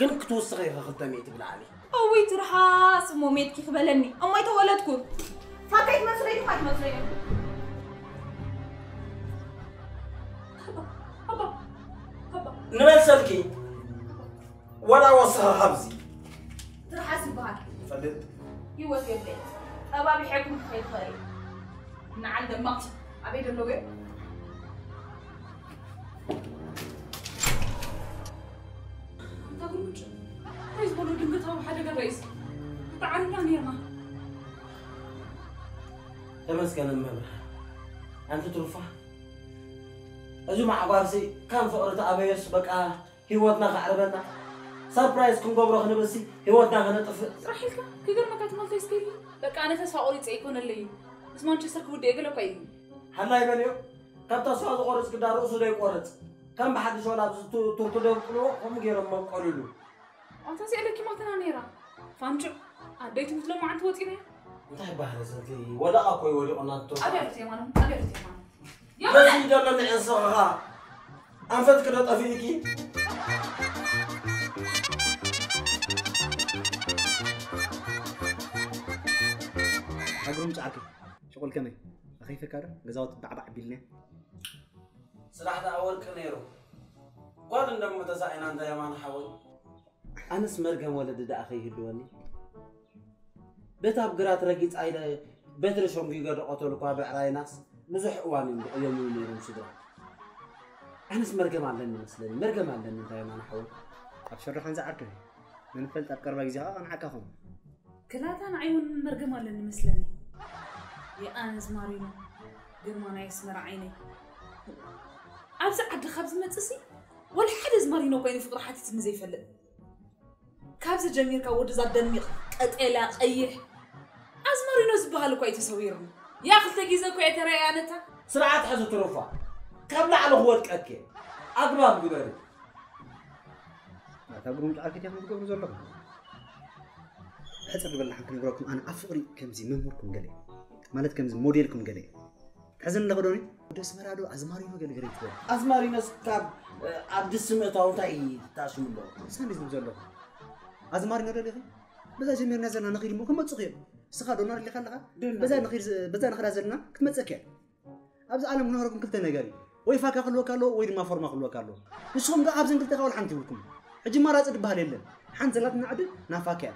[SPEAKER 7] قن كتوسخ يا خد التميتي تميتي بالعلي أويت رحاس وموميت
[SPEAKER 3] كيف بلني أمي تولدكم
[SPEAKER 7] فكيت مصري
[SPEAKER 3] فكيت
[SPEAKER 7] مصري نمال سلكي ولا وصها حبزي. ترحاس بها فلت. يوت
[SPEAKER 2] يا بيت. أبا بيحكم خير خير. من عند
[SPEAKER 3] المقصد أبي دلوقتي كويسة تعالوا لهنا يا ماما تمسكن المبرح أنت ترفع أجو مع بارسي كان فقرت
[SPEAKER 2] أبيس بقى هيوتنا خعربنا سربرايز كن قبرخ نبسي هيوتنا خنطف راح لك كجر ما كانت
[SPEAKER 3] مالتي سكيلي بقى أنا تسفى قولي تسيكون اللي بس مانشستر كودي يقلو كاي هلا يبنيو كان تسوى
[SPEAKER 2] قرص كده رؤسه ده يقرص كان بحد شو لابس تو
[SPEAKER 3] تو تو ده كله هم غيرهم ما
[SPEAKER 2] قالوا له أنت سألك ما تنانيرا
[SPEAKER 3] فانجو عديت مثل ما عنت وتينا
[SPEAKER 4] طيب أنا زنتي ولا اكو ولا أنا تو ادرت
[SPEAKER 3] يا مان ادرت يا مان يا مان بس يدل من انصرها انفت كده طفيكي
[SPEAKER 4] اقوم تعاكي شغل كمي أخي فكر غزاوت بعبع بيلنا.
[SPEAKER 3] صراحة أول كنيرو. قال انما تزاين انت يا مان حاول. ኣነስ መርገም ወለዲ ዳኣ ከይህልወኒ በታ ኣብ ግራት ረጊፅ ኢለ በትሪ ሸንጉ ገደቆተሉ እኳ ብዕራይናስ ብዙሕ እዋን እዮም እዮም ነይሮም ስድራ ኣነስ መርገም ኣለኒ መስለኒ መርገም ኣለኒ እንታይ የማን ሓወይ
[SPEAKER 4] ኣብ ሸራኻን ዝዓርክ መንፈልጥ ኣብ ቀረባ ግዜ ከዓ ንዓካ ኹም
[SPEAKER 2] ክላታ ንዓይ እውን መርገም ኣለኒ መስለኒ የኣነ ዝማሪኖ ግርማ ናይ ኣስመራ ዓይነይ ኣብዚ ዓዲ ካብ ዝመፅሲ ወላ ሓደ ዝማሪኖ ኮይኑ ፍቅሪ ሓቲትኒ ዘይፈልጥ ካብዚ ጀሚርካ ወዲ ዛደሚቕ ቀጤላ ቀይሕ ኣዝማሪኖ ዝበሃል እኳ እዩ ተሰዊሩኒ ያ ክልተ ግዜ እኳ እየ ተረኣያ ነታ
[SPEAKER 3] ስርዓት ሕዚ ትሩፋ ካብ ላዕሊ ክወድቀኬ ኣግባብ ግበሪ
[SPEAKER 4] እታ ጉሩም ጫዓርክ ዲኻ ትገብሩ ዘለኹም ሕፅር ዝበልና ክንነግረኩም ኣነ ኣብ ፍቅሪ ከምዚ መምህርኩም ገለ እየ ማለት ከምዚ ሞዴልኩም ገለ እየ ትሕዝን ኣለኸ ደስ መራዶ ኣዝማሪኖ ገለ ገለ ትበሉ
[SPEAKER 3] ኣዝማሪኖስ ካብ ኣብ ድስ ምእታው እንታይ ተኣሽሙሎ
[SPEAKER 4] ሳንዲ ዝብል ዘለኹ ኣዝማሪኖ ደለ ኢኸ በዛ ጀሚርና ዘለና ንኽኢድ እሞ ክመፁ እዮም እስኻ ዶናር ኢልካ ኣለኻ በዛ ንኸይድ በዛ ንኸዳ ዘለና ክትመፀካ እያ ኣብዚ ዓለም ክነረኩም ክልተ ነገር እዩ ወይ ፋካ ክህልወካ ኣለዎ ወይ ድማ ፎርማ ክህልወካ ኣለዎ ንስኹም ከ ካብዘን ክልተ ካብል ሓንቲ ይብልኩም ሕጂ መራፂ ድበሃል የለን ሓንቲ ዘላትና ዓዲ ናብ ፋካ እያ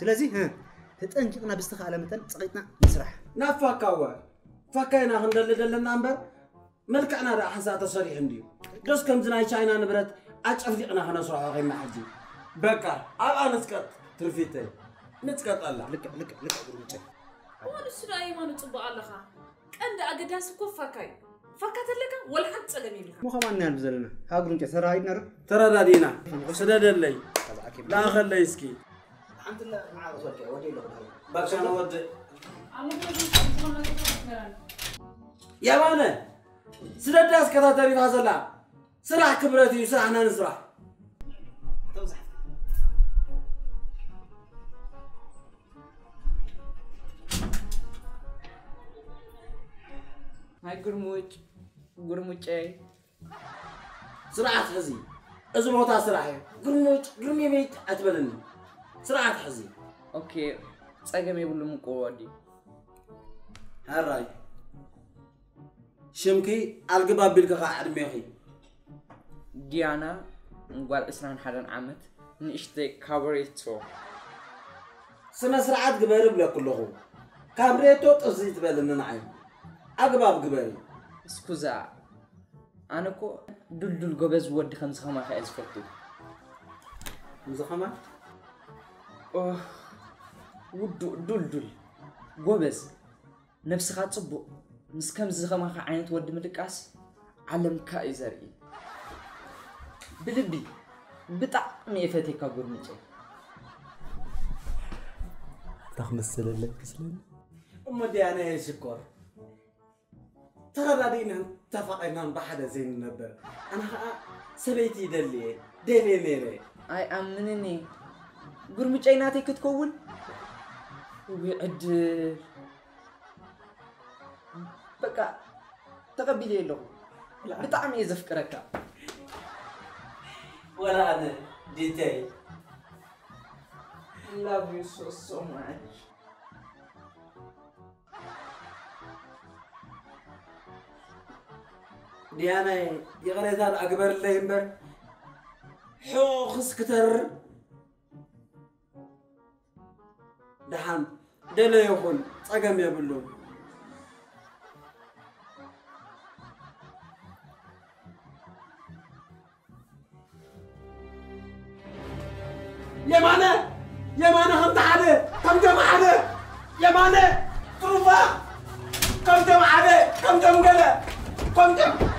[SPEAKER 4] ስለዚ ህ ተጠንቂቕና ብዝተኽኣለ መጠን ፀቂጥና ንስራሕ
[SPEAKER 3] ናብ ፋካ እወ ፋካ ኢና ክንደሊ ዘለና እምበር መልክዕና ዳ ሓንሳ ተሰሪሕ እንድዩ ደስ ከምዚ ናይ ቻይና ንብረት ኣጨፍሊቕና ክነስርሖ ኸይና ሕጂ በቃ ኣብኣ ንስቀጥ ትርፊተይ ንፅቀጥ ኣላ
[SPEAKER 4] ልክዕ ልክዕ ልክዕ ጉርምጨ
[SPEAKER 2] እዋን እሱ ዳ የማኑ ፅቡቅ ኣለኻ ቀንዲ ኣገዳሲ እኮ ፋካ እዩ ፋካ ተለካ ወላ ሓንቲ ፀገም የብልካ
[SPEAKER 4] ሞ ከማ እናልብ ዘለና ሃ ጉርምጨ ተራሂድና ር
[SPEAKER 3] ተረዳዲና ስደደለይ ላኸለይ እስኪ
[SPEAKER 4] ሓንቲ መዓረስ ወልቀ ወዲ ኣለኹ
[SPEAKER 3] በቃ ነወድእ
[SPEAKER 2] ኣብ ምክንያቱ ዝኾነ ነገር ትነግረኒ
[SPEAKER 3] የማነ ስደዳ እስከታተሪፋ ዘላ ስራሕ ክብረት
[SPEAKER 10] هاي
[SPEAKER 3] قرموج قرموجاي سرعة حزي أزم هوتا سرعة قرموج قرمي بيت أتبلني سرعة
[SPEAKER 10] حزي أوكي سأجمع يقول لهم
[SPEAKER 3] قوادي هاي شمكي القباب بالقاع عدميخي
[SPEAKER 10] ديانا نقول إسران حدا عمت نشتي
[SPEAKER 3] كابريتو سنة سرعات قبير بلا كله كابريتو تزيد بلنا نعيم ኣግባብ ግበሪ
[SPEAKER 10] እስኩዛ ኣነ እኮ ዱልዱል ጎበዝ ወዲ ከምዚ ከማ ከ ዝፈቱ
[SPEAKER 3] ምዚ ኸማ
[SPEAKER 10] ኦህ፣ ውዱእ ዱልዱል ጎበዝ ነብስኻ ፅቡቕ ምስ ከምዚ ከማኻ ዓይነት ወዲ ምድቃስ ዓለምካ እዩ ዘርኢ ብልቢ ብጣዕሚ እየ ፈቴካ ጉርምጨ
[SPEAKER 3] ተክመስለለይ ክስለኒ እሞ ድያነ የሽኮር ተረዳዲእናን ተፋቒርናን ብሓደ ዘይንነበር ኣነ ከዓ ሰበይቲ ይደሊ እየ ደልየ ነይረ
[SPEAKER 10] ኣይ ኣምንኒ ጉርምጨይ ናተይ ክትከውን ውይ ዕድል በቃ ተቐቢለ ኣለኹ ብጣዕሚ እየ ዘፍቅረካ
[SPEAKER 3] ወላ ኣነ ዲተይ
[SPEAKER 10] love you so so much
[SPEAKER 2] ديانا يغليتان أكبر اللي ينبر حوخس كتر.
[SPEAKER 12] دحان دلا يخون.
[SPEAKER 3] يا
[SPEAKER 5] مانا يا مانا هم تعالى كم جمعنا يمانة! تروفا! كم جمعنا كم جمعنا كم جمعنا